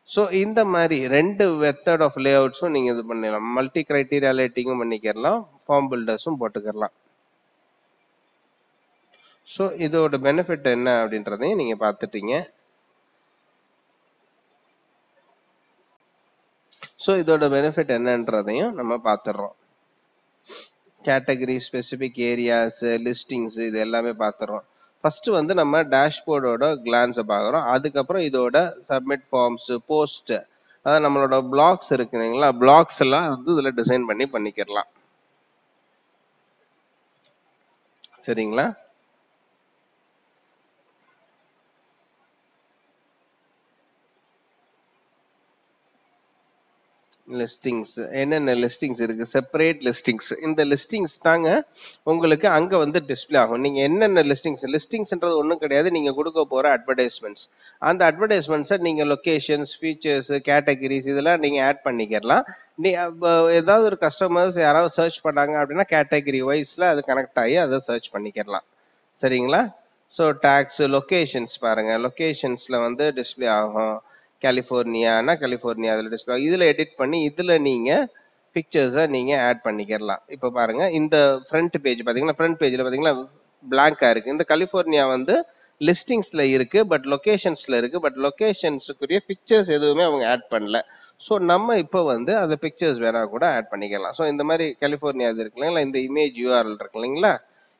ஸோ இந்த மாதிரி ரெண்டு மெத்தட் ஆஃப் லே அவுட்ஸும் நீங்கள் இது பண்ணிடலாம். மல்டி கிரைட்டீரியா லைட்டிங்கும் பண்ணிக்கிறலாம் ஃபார்ம் பில்டர்ஸும் போட்டுக்கலாம். ஸோ இதோட பெனிஃபிட் என்ன அப்படின்றதையும் நீங்கள் பார்த்துட்டீங்க. ஸோ இதோட பெனிஃபிட் என்னன்றதையும் நம்ம பார்த்துடுறோம். கேட்டகரி ஸ்பெசிஃபிக் ஏரியாஸ் லிஸ்டிங்ஸ் இது எல்லாமே பார்த்துடுறோம். ஃபர்ஸ்ட் வந்து நம்ம டேஷ்போர்டோட கிளான்ஸை பார்க்குறோம். அதுக்கப்புறம் இதோட சப்மிட் ஃபார்ம்ஸ் போஸ்ட் அதாவது நம்மளோட பிளாக்ஸ் இருக்கு இல்லைங்களா? பிளாக்ஸ் எல்லாம் வந்து இதில் டிசைன் பண்ணி பண்ணிக்கிறலாம். சரிங்களா? லிஸ்டிங்ஸ் என்னென்ன லிஸ்டிங்ஸ் இருக்கு? செப்பரேட் லிஸ்டிங்ஸ் இந்த லிஸ்டிங்ஸ் தாங்க உங்களுக்கு அங்கே வந்து டிஸ்பிளே ஆகும். நீங்க என்னென்ன லிஸ்டிங்ஸ் லிஸ்டிங்ஸ்ன்றது ஒன்றும் கிடையாது. நீங்க கொடுக்க போற அட்வர்டைஸ்மெண்ட்ஸ் அந்த அட்வர்டைஸ்மெண்ட்ஸை நீங்கள் லொகேஷன்ஸ் ஃபீச்சர்ஸ் கேட்டகரிஸ் இதெல்லாம் நீங்க ஆட் பண்ணிக்கிறலாம் நீ ஏதாவது ஒரு கஸ்டமர்ஸ் யாராவது சர்ச் பண்ணாங்க அப்படின்னா கேட்டகரி வைஸ்ல அது கனெக்ட் ஆகி அதை சர்ச் பண்ணிக்கிறலாம் சரிங்களா? ஸோ டேக்ஸ் லொகேஷன்ஸ் பாருங்க. லொக்கேஷன்ஸில் வந்து டிஸ்பிளே ஆகும். கலிஃபோர்னியானா கலிஃபோர்னியா அதில் டிஸ்பிளே இதில் எடிட் பண்ணி இதில் நீங்கள் பிக்சர்ஸை நீங்கள் ஆட் பண்ணிக்கிறலாம் இப்போ பாருங்கள் இந்த ஃப்ரண்ட் பேஜ் பார்த்தீங்கன்னா ஃப்ரண்ட் பேஜில் பார்த்தீங்கன்னா பிளாங்காக இருக்குது இந்த கலிஃபோர்னியா வந்து லிஸ்டிங்ஸில் இருக்குது பட் லொக்கேஷன்ஸில் இருக்குது பட் லொக்கேஷன்ஸுக்குரிய பிக்சர்ஸ் எதுவுமே அவங்க ஆட் பண்ணல. ஸோ நம்ம இப்போ வந்து அந்த பிக்சர்ஸ் வேணால் கூட ஆட் பண்ணிக்கலாம். ஸோ இந்த மாதிரி கலிஃபோர்னியா இது இருக்கு இல்லைங்களா இந்த இமேஜ் யூஆர்எல் இருக்கு இல்லைங்களா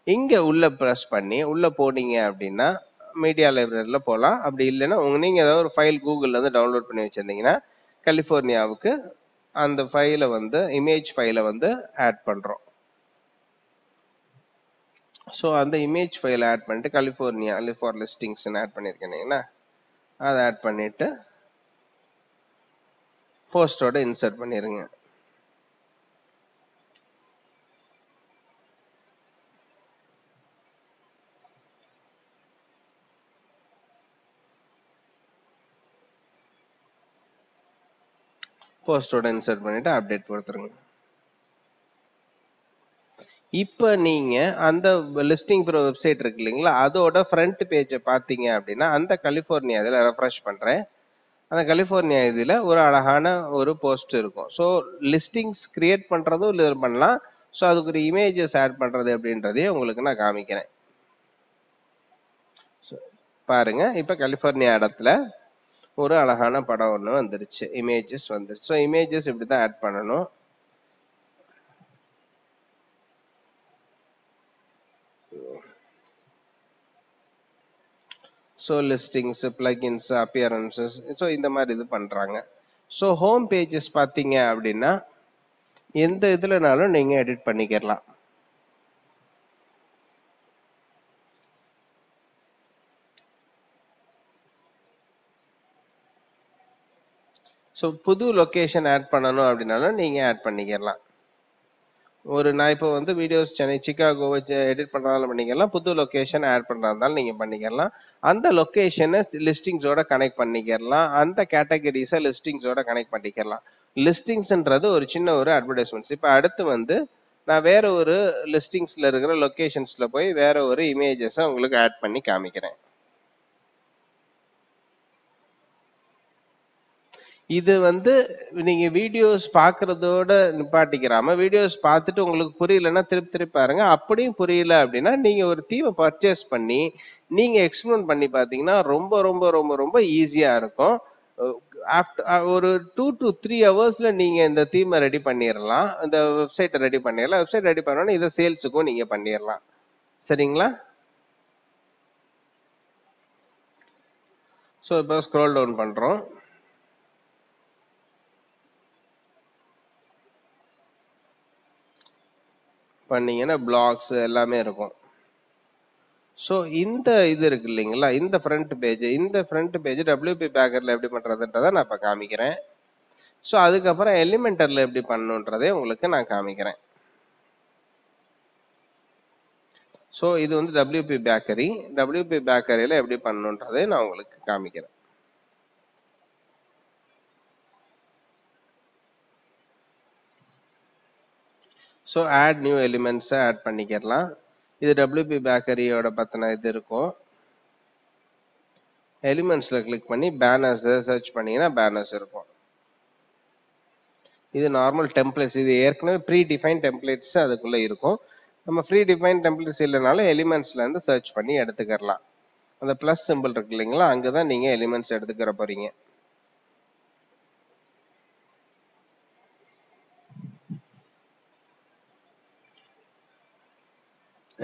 இங்கே உள்ளே ப்ரெஸ் பண்ணி உள்ளே போனீங்க அப்படின்னா மீடியா லைப்ரரியில் போகலாம் அப்படி இல்லைன்னா உங்க நீங்கள் ஏதாவது ஒரு ஃபைல் கூகுளில் வந்து டவுன்லோட் பண்ணி வச்சுருந்தீங்கன்னா கலிஃபோர்னியாவுக்கு அந்த ஃபைலை வந்து இமேஜ் ஃபைலை வந்து ஆட் பண்ணுறோம் ஸோ அந்த இமேஜ் ஃபைலை ஆட் பண்ணிட்டு கலிஃபோர்னியா ஃபார் லிஸ்டிங்ஸ்னு ஆட் பண்ணியிருக்கேன் அதை ஆட் பண்ணிவிட்டு போஸ்டோட இன்சர்ட் பண்ணிடுங்க போஸ்டோட இன்சர்ட் பண்ணிட்டு அப்டேட் கொடுத்துருங்க. இப்போ நீங்கள் அந்த லிஸ்டிங் ப்ரோ வெப்சைட் இருக்கு இல்லைங்களா அதோட ஃப்ரண்ட் பேஜை பார்த்தீங்க அப்படின்னா அந்த கலிஃபோர்னியா இதில் ரெஃப்ரெஷ் பண்ணுறேன் அந்த கலிஃபோர்னியா இதில் ஒரு அழகான ஒரு போஸ்ட் இருக்கும். ஸோ லிஸ்டிங்ஸ் கிரியேட் இல்லை இது பண்ணலாம். ஸோ அதுக்கு ஒரு இமேஜஸ் ஆட் பண்ணுறது அப்படின்றதையும் உங்களுக்கு நான் காமிக்கிறேன். பாருங்க இப்போ கலிஃபோர்னியா இடத்துல ஒரு அழகான படம் ஒன்று வந்துருச்சு. இமேஜஸ் வந்துருச்சு. ஸோ இமேஜஸ் இப்படி தான் ஆட் பண்ணணும். So listings plugins appearances so இந்த மாதிரி இது பண்ணுறாங்க ஸோ ஹோம் பேஜஸ் பார்த்தீங்க அப்படின்னா எந்த இதுலனாலும் நீங்கள் எடிட் பண்ணிக்கிறலாம் ஸோ புது லொக்கேஷன் ஆட் பண்ணணும் அப்படின்னாலும் நீங்கள் ஆட் பண்ணிக்கலாம். ஒரு நான் இப்போ வந்து வீடியோஸ் சென்னை சிக்காகோ வச்சு எடிட் பண்ணுறதாலும் பண்ணிக்கலாம். புது லொக்கேஷன் ஆட் பண்ணுறதாலும் நீங்கள் பண்ணிக்கலாம். அந்த லொக்கேஷனை லிஸ்டிங்ஸோட கனெக்ட் பண்ணிக்கலாம். அந்த கேட்டகரிஸை லிஸ்டிங்ஸோட கனெக்ட் பண்ணிக்கலாம். லிஸ்டிங்ஸ்ன்றது ஒரு சின்ன ஒரு அட்வர்டைஸ்மெண்ட்ஸ் இப்போ அடுத்து வந்து நான் வேற ஒரு லிஸ்டிங்ஸில் இருக்கிற லொக்கேஷன்ஸில் போய் வேற ஒரு இமேஜஸை உங்களுக்கு ஆட் பண்ணி காமிக்கிறேன். இது வந்து நீங்க வீடியோஸ் பாக்குறதோட நிப்பாட்டிக்கிறாம வீடியோஸ் பார்த்துட்டு உங்களுக்கு புரியலன்னா திருப்பி திருப்பி பாருங்க. அப்படியும் புரியல அப்படின்னா நீங்க ஒரு தீமை பர்ச்சேஸ் பண்ணி நீங்க எக்ஸ்பிளைன் பண்ணி பாத்தீங்கன்னா ரொம்ப ரொம்ப ரொம்ப ரொம்ப ஈஸியா இருக்கும். ஆஃப்டர் ஒரு டூ டு த்ரீ ஹவர்ஸ்ல நீங்க இந்த தீமை ரெடி பண்ணிடலாம் இந்த வெப்சைட்டை ரெடி பண்ணிடலாம் வெப்சைட் ரெடி பண்ணோன்னா இதை சேல்ஸுக்கும் நீங்க பண்ணிடலாம் சரிங்களா? ஸோ இப்போ ஸ்க்ரோல் டவுன் பண்றோம். பண்ணீங்கன்னா பிளாக்ஸ் எல்லாமே இருக்கும். ஸோ இந்த இது இருக்கு இல்லைங்களா? இந்த ஃப்ரண்ட் பேஜ் இந்த ஃப்ரண்ட் பேஜ் டபிள்யூபி பேக்கரில் எப்படி பண்ணுறதுன்றதை நான் இப்போ காமிக்கிறேன். ஸோ அதுக்கப்புறம் எலிமெண்டரில் எப்படி பண்ணுன்றதே உங்களுக்கு நான் காமிக்கிறேன். ஸோ இது வந்து டபிள்யூபி பேக்கரி டபிள்யூபி பேக்கரியில் எப்படி பண்ணணுன்றதை நான் உங்களுக்கு காமிக்கிறேன். ஸோ ஆட் நியூ எலிமெண்ட்ஸை ஆட் பண்ணிக்கிறலாம் இது டபிள்யூபி பேக்கரியோட பற்றின இது இருக்கும். எலிமெண்ட்ஸில் கிளிக் பண்ணி பேனர்ஸை சர்ச் பண்ணீங்கன்னா பேனர்ஸ் இருக்கும். இது நார்மல் டெம்ப்ளேட்ஸ் இது ஏற்கனவே ப்ரீ டிஃபைன் டெம்ப்ளேட்ஸ் அதுக்குள்ளே இருக்கும். நம்ம ஃப்ரீ டிஃபைன் டெம்ப்ளேட்ஸ் இல்லைனாலும் எலிமெண்ட்ஸ்லேருந்து சர்ச் பண்ணி எடுத்துக்கிறலாம் அந்த ப்ளஸ் சிம்பிள் இருக்கு இல்லைங்களா அங்கே தான் நீங்கள் எலிமெண்ட்ஸ் எடுத்துக்கிற போகிறீங்க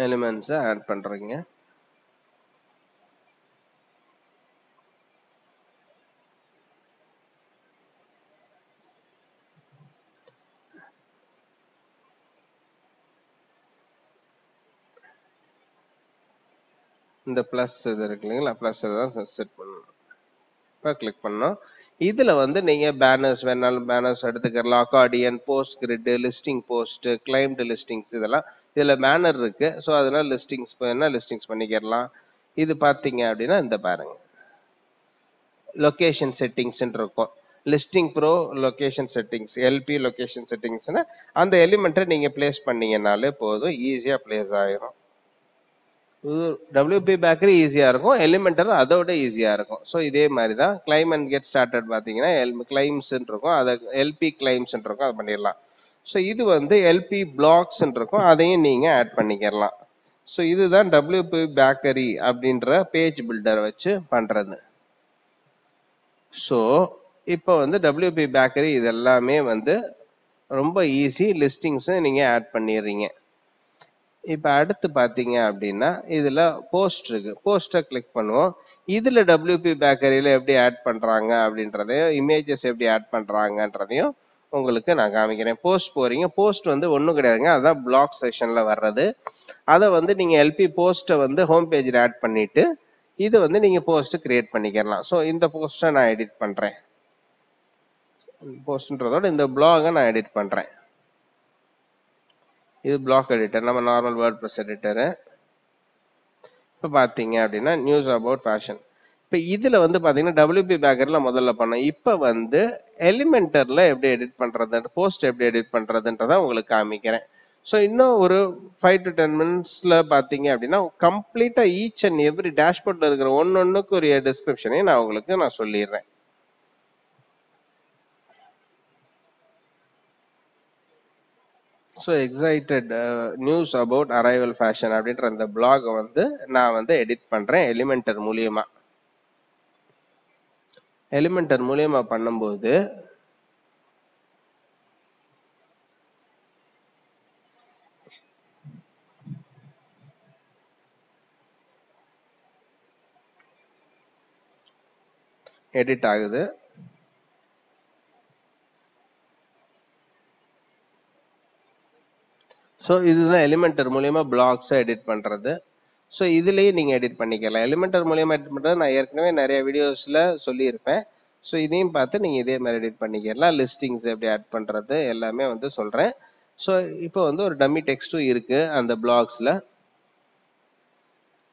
எலிமெண்ட்ஸை ஆட் பண்ணுறீங்க இந்த ப்ளஸ் இது இருக்கு இல்லைங்களா? ப்ளஸ் தான் செட் பண்ணணும். இப்போ கிளிக் பண்ணோம். இதில் வந்து நீங்கள் பேனர்ஸ் வேணாலும் பேனர்ஸ் எடுத்துக்கலாம். Accordion post grid listing post claimed listings இதெல்லாம் இதில் பேனர் இருக்கு. ஸோ அதனால லிஸ்டிங்ஸ் வேணா லிஸ்டிங்ஸ் பண்ணிக்கிறலாம் இது பார்த்தீங்க அப்படின்னா இந்த பாருங்க. லொக்கேஷன் செட்டிங்ஸ் இருக்கும். Listing pro location settings LP location செட்டிங்ஸ்னா அந்த எலிமெண்ட்டை நீங்கள் பிளேஸ் பண்ணீங்கனாலே போதும். ஈஸியாக பிளேஸ் ஆயிரும். டபிள்யூபி பேக்கரி ஈஸியாக இருக்கும். எலிமெண்டர் அதோட ஈஸியாக இருக்கும். ஸோ இதே மாதிரி தான். கிளைம் அண்ட் கெட் ஸ்டார்டட் பார்த்தீங்கன்னா எல் கிளைம்ஸ் இருக்கும். அதை எல்பி கிளைம்ஸ் இருக்கும். அதை பண்ணிடலாம். ஸோ இது வந்து எல்பி பிளாக்ஸ் இருக்கும் அதையும் நீங்கள் ஆட் பண்ணிக்கிறலாம் ஸோ இதுதான் டபிள்யூபி பேக்கரி அப்படின்ற பேஜ் பில்டர் வச்சு பண்ணுறது ஸோ இப்போ வந்து டபிள்யூபி பேக்கரி இது எல்லாமே வந்து ரொம்ப ஈஸி லிஸ்டிங்ஸும் நீங்கள் ஆட் பண்ணிடுறீங்க. இப்போ அடுத்து பார்த்தீங்க அப்படின்னா இதில் போஸ்ட் இருக்கு. போஸ்ட்டை கிளிக் பண்ணுவோம். இதில் டபிள்யூபி பேக்கரியில் எப்படி ஆட் பண்ணுறாங்க அப்படின்றதையும் இமேஜஸ் எப்படி ஆட் பண்ணுறாங்கன்றதையும் உங்களுக்கு நான் காமிக்கிறேன். போஸ்ட் போறீங்க. போஸ்ட் வந்து ஒன்றும் கிடையாதுங்க. அதுதான் பிளாக் செக்ஷனில் வர்றது. அதை வந்து நீங்கள் எல்பி போஸ்ட்டை வந்து ஹோம் பேஜில் ஆட் பண்ணிட்டு இது வந்து நீங்கள் போஸ்ட்டு கிரியேட் பண்ணிக்கலாம். ஸோ இந்த போஸ்ட்டை நான் எடிட் பண்ணுறேன் போஸ்ட்ன்றதோட இந்த பிளாகை நான் எடிட் பண்ணுறேன் இது பிளாக் எடிட்டர் நம்ம நார்மல் வேர்ட் ப்ரெஸ் எடிட்டரு இப்போ பார்த்தீங்க அப்படின்னா நியூஸ் அபவுட் ஃபேஷன் இப்போ இதில் வந்து பார்த்தீங்கன்னா டபிள்யூபி பேக்கரில் முதல்ல பண்ணோம் இப்போ வந்து எலிமெண்டரில் எப்படி எடிட் பண்ணுறதுன்ற போஸ்ட் எப்படி எடிட் பண்ணுறதுன்றதை உங்களுக்கு காமிக்கிறேன். ஸோ இன்னும் ஒரு ஃபைவ் டு டென் மினிட்ஸில் பார்த்தீங்க அப்படின்னா கம்ப்ளீட்டாக ஈச் அண்ட் எவ்ரி டேஷ்போர்டில் இருக்கிற ஒன்று ஒன்றுக்குரிய டிஸ்கிரிப்ஷனையும் நான் உங்களுக்கு நான் சொல்லிடுறேன். So excited news about arrival fashion அப்படின்ற அந்த பிளாகை வந்து நான் வந்து எடிட் பண்ணுறேன் எலிமெண்டர் மூலியமாக எலிமெண்டர் மூலியமா பண்ணும்போது எடிட் ஆகுது. ஸோ இதுதான் எலிமெண்டர் மூலியமா பிளாக்ஸை எடிட் பண்ணுறது ஸோ இதுலேயே நீங்கள் எடிட் பண்ணிக்கலாம். எலிமெண்டர் மூலியமாக எடிட் பண்ணுறது நான் ஏற்கனவே நிறைய வீடியோஸில் சொல்லியிருப்பேன். ஸோ இதையும் பார்த்து நீங்கள் இதே மாதிரி எடிட் பண்ணிக்கலாம். லிஸ்டிங்ஸ் எப்படி ஆட் பண்ணுறது எல்லாமே வந்து சொல்கிறேன் ஸோ இப்போ வந்து ஒரு டம்மி டெக்ஸ்ட்டும் இருக்குது அந்த பிளாக்ஸில்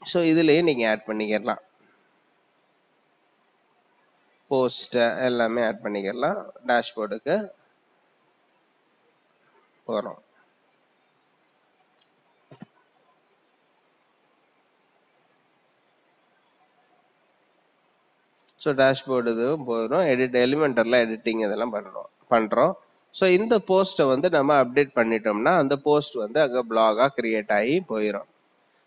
ஸோ இதுலேயே நீங்கள் ஆட் பண்ணிக்கலாம். போஸ்ட்டு எல்லாமே ஆட் பண்ணிக்கலாம். டேஷ்போர்டுக்கு போகிறோம் ஸோ டேஷ்போர்டு இதுவும் போயிடும் எடிட் எலிமெண்டரில் எடிட்டிங் இதெல்லாம் பண்ணுறோம். பண்ணுறோம். ஸோ இந்த போஸ்ட்டை வந்து நம்ம அப்டேட் பண்ணிட்டோம்னா அந்த போஸ்ட் வந்து அங்கே பிளாகாக கிரியேட் ஆகி போயிடும்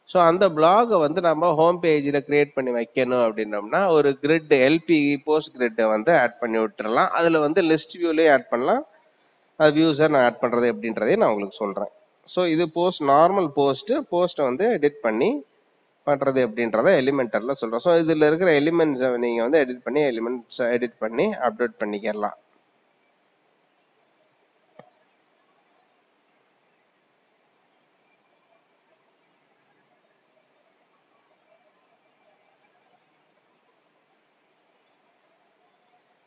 ஸோ அந்த பிளாகை வந்து நம்ம ஹோம் பேஜில் கிரியேட் பண்ணி வைக்கணும் அப்படின்னோம்னா ஒரு கிரிட் எல்பி போஸ்ட் கிரிட்டை வந்து ஆட் பண்ணி விட்டுறலாம். அதில் வந்து லிஸ்ட் வியூலேயே ஆட் பண்ணலாம். அது வியூஸை நான் ஆட் பண்ணுறது எப்படின்றதையும் நான் உங்களுக்கு சொல்கிறேன் ஸோ இது போஸ்ட் நார்மல் போஸ்ட்டு போஸ்ட்டை வந்து எடிட் பண்ணி பண்ணுறது அப்படின்றத எலிமெண்டரில் சொல்கிறோம் ஸோ இதில் இருக்கிற எலிமெண்ட்ஸை நீங்கள் வந்து எடிட் பண்ணி எலிமெண்ட்ஸை எடிட் பண்ணி அப்டேட் பண்ணிக்கலாம்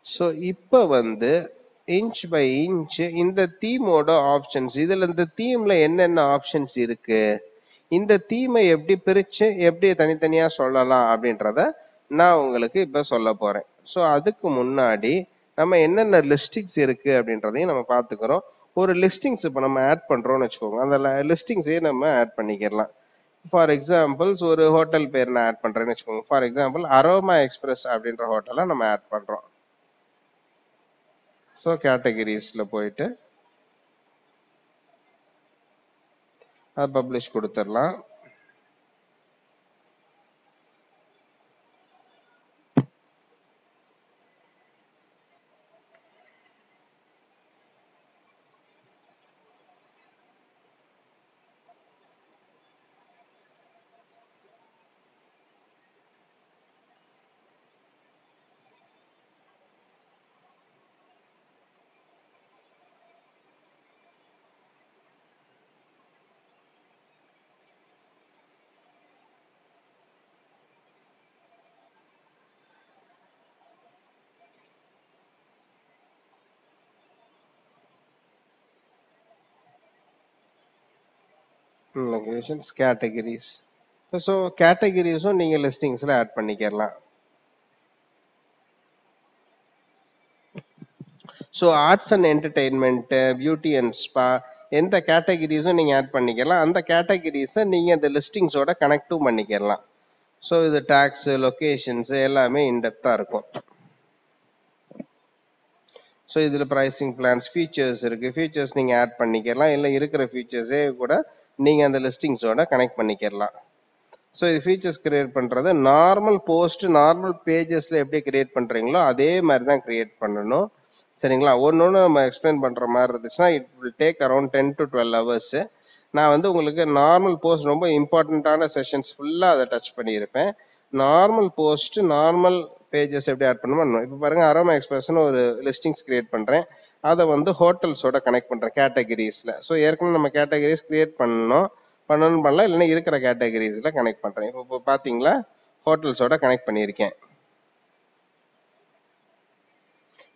ஸோ இப்போ வந்து இன்ச் பை இன்ச் இந்த தீமோட ஆப்ஷன்ஸ் இதில் இந்த தீமில் என்னென்ன ஆப்ஷன்ஸ் இருக்கு? இந்த தீமை எப்படி பிரித்து எப்படி தனித்தனியாக சொல்லலாம் அப்படின்றத நான் உங்களுக்கு இப்போ சொல்ல போகிறேன் ஸோ அதுக்கு முன்னாடி நம்ம என்னென்ன லிஸ்டிங்ஸ் இருக்குது அப்படின்றதையும் நம்ம பார்த்துக்கிறோம். ஒரு லிஸ்டிங்ஸ் இப்போ நம்ம ஆட் பண்ணுறோம்னு வச்சுக்கோங்க. அந்த லிஸ்டிங்ஸே நம்ம ஆட் பண்ணிக்கிறலாம். ஃபார் எக்ஸாம்பிள்ஸ் ஒரு ஹோட்டல் பேர் நான் ஆட் பண்ணுறேன்னு வச்சுக்கோங்க. ஃபார் எக்ஸாம்பிள் அரோமா எக்ஸ்பிரஸ் அப்படின்ற ஹோட்டலை நம்ம ஆட் பண்ணுறோம் ஸோ கேட்டகரிஸில் போயிட்டு அது பப்ளிஷ் கொடுத்துடலாம் லொகேஷன்ஸ் கேட்டகரிஸ் ஸோ கேட்டகரிஸும் நீங்கள் லிஸ்டிங்ஸில் ஆட் பண்ணிக்கலாம். So arts and entertainment beauty and spa எந்த கேட்டகரிஸும் நீங்கள் ஆட் பண்ணிக்கலாம். அந்த கேட்டகரிஸை நீங்கள் இந்த லிஸ்டிங்ஸோட கனெக்டும் பண்ணிக்கலாம். ஸோ இது டேக்ஸு லொக்கேஷன்ஸு எல்லாமே இன்டெப்த்தாக இருக்கும். ஸோ இதில் ப்ரைஸிங் பிளான்ஸ் ஃபீச்சர்ஸ் இருக்குது ஃபீச்சர்ஸ் நீங்கள் ஆட் பண்ணிக்கலாம். இல்லை இருக்கிற ஃபீச்சர்ஸே கூட நீங்கள் அந்த லிஸ்டிங்ஸோட கனெக்ட் பண்ணிக்கலாம் ஸோ இது ஃபீச்சர்ஸ் கிரியேட் பண்ணுறது நார்மல் போஸ்ட் நார்மல் பேஜஸில் எப்படி கிரியேட் பண்ணுறீங்களோ அதே மாதிரி தான் கிரியேட் பண்ணணும். சரிங்களா? ஒன்று ஒன்று நம்ம எக்ஸ்பிளைன் பண்ணுற மாதிரி இருந்துச்சுன்னா it will take around ten to twelve hours நான் வந்து உங்களுக்கு நார்மல் போஸ்ட் ரொம்ப இம்பார்ட்டண்ட்டான செஷன்ஸ் ஃபுல்லாக அதை டச் பண்ணியிருப்பேன். நார்மல் போஸ்ட் நார்மல் பேஜஸ் எப்படி ஆட் பண்ணுமோ இப்போ பாருங்க அரோமா எக்ஸ்பிரஸ்னு ஒரு லிஸ்டிங்ஸ் கிரியேட் பண்ணுறேன் அதை வந்து ஹோட்டல்ஸோட கனெக்ட் பண்ணுறேன் கேட்டகரிஸில் ஸோ ஏற்கனவே நம்ம கேட்டகரிஸ் கிரியேட் பண்ணணும். பண்ணணும் பண்ணலாம் இல்லைன்னா இருக்கிற கேட்டகரிஸில் கனெக்ட் பண்ணுறேன் இப்போ இப்போ பார்த்தீங்களா ஹோட்டல்ஸோட கனெக்ட் பண்ணியிருக்கேன்.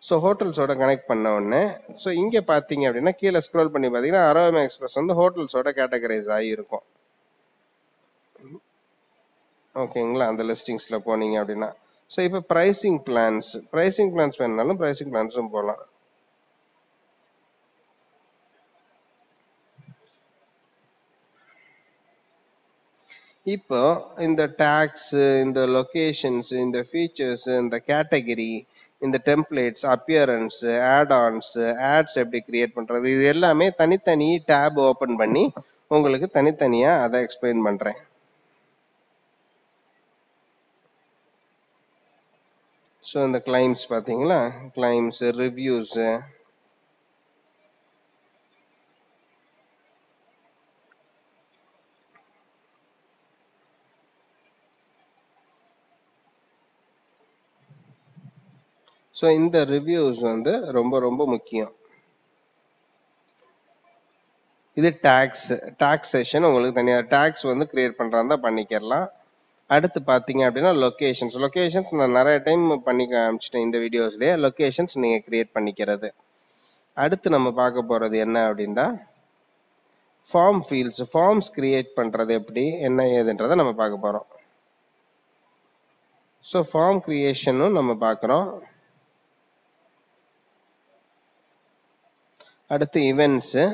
ஸோ ஹோட்டல்ஸோட கனெக்ட் பண்ண உடனே ஸோ இங்கே பார்த்தீங்க அப்படின்னா கீழே ஸ்க்ரோல் பண்ணி பார்த்தீங்கன்னா அரோமா எக்ஸ்பிரஸ் வந்து ஹோட்டல்ஸோட கேட்டகரைஸ் ஆகியிருக்கும் ஓகேங்களா? அந்த லிஸ்டிங்ஸில் போனீங்க அப்படின்னா. ஸோ இப்போ ப்ரைசிங் பிளான்ஸ் ப்ரைசிங் பிளான்ஸ் வேணுனாலும் ப்ரைசிங் பிளான்ஸும் போகலாம். இப்போ இந்த டேக்ஸ் இந்த லொக்கேஷன்ஸ் இந்த ஃபீச்சர்ஸ் இந்த கேட்டகரி இந்த templates appearance add ons ads எப்படி கிரியேட் பண்றது இது எல்லாமே தனித்தனி டேப் ஓபன் பண்ணி உங்களுக்கு தனித்தனியா அதை எக்ஸ்பிளைன் பண்றேன். ஸோ இந்த கிளைம்ஸ் பார்த்தீங்களா? கிளைம்ஸு ரிவ்யூஸு ஸோ இந்த ரிவ்யூஸ் வந்து ரொம்ப ரொம்ப முக்கியம். இது டேக்ஸ் டேக்ஸ் செஷன் உங்களுக்கு தனியாக டேக்ஸ் வந்து கிரியேட் பண்ணுறதா பண்ணிக்கிறலாம் அடுத்து பார்த்தீங்க அப்படின்னா லொக்கேஷன்ஸ் லொக்கேஷன்ஸ் நான் நிறைய டைம் பண்ணி காமிச்சிட்டேன் இந்த வீடியோஸ்லேயே லொக்கேஷன்ஸ் நீங்கள் கிரியேட் பண்ணிக்கிறது. அடுத்து நம்ம பார்க்க போகிறது என்ன அப்படின்னா ஃபார்ம் ஃபீல்ட்ஸ் ஃபார்ம்ஸ் கிரியேட் பண்ணுறது எப்படி என்ன ஏதுன்றதை நம்ம பார்க்க போகிறோம் ஸோ ஃபார்ம் கிரியேஷனும் நம்ம பார்க்குறோம். அடுத்து இவெண்ட்ஸு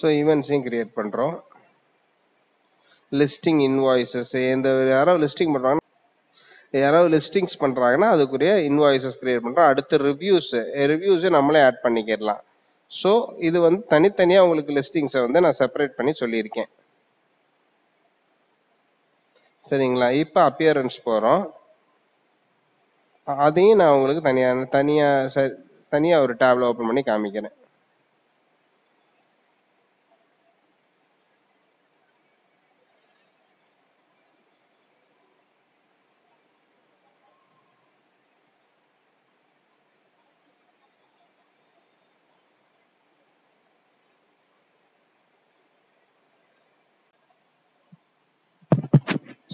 ஸோ ஈவெண்ட்ஸையும் கிரியேட் பண்ணுறோம் லிஸ்டிங் இன்வாய்ஸஸ் எந்த யாராவது லிஸ்டிங் பண்ணுறாங்கன்னா யாராவது லிஸ்டிங்ஸ் பண்ணுறாங்கன்னா அதுக்குரிய இன்வாய்ஸஸ் கிரியேட் பண்ணுறோம் அடுத்து ரிவ்யூஸ் ரிவ்யூஸை நம்மளே ஆட் பண்ணிக்கிடலாம். ஸோ இது வந்து தனித்தனியாக உங்களுக்கு லிஸ்டிங்ஸை வந்து நான் செப்பரேட் பண்ணி சொல்லியிருக்கேன். சரிங்களா? இப்போ அப்பியரன்ஸ் போகிறோம் அதையும் நான் உங்களுக்கு தனியாக தனியாக தனியாக ஒரு டேப்ல ஓப்பன் பண்ணி காமிக்கிறேன்.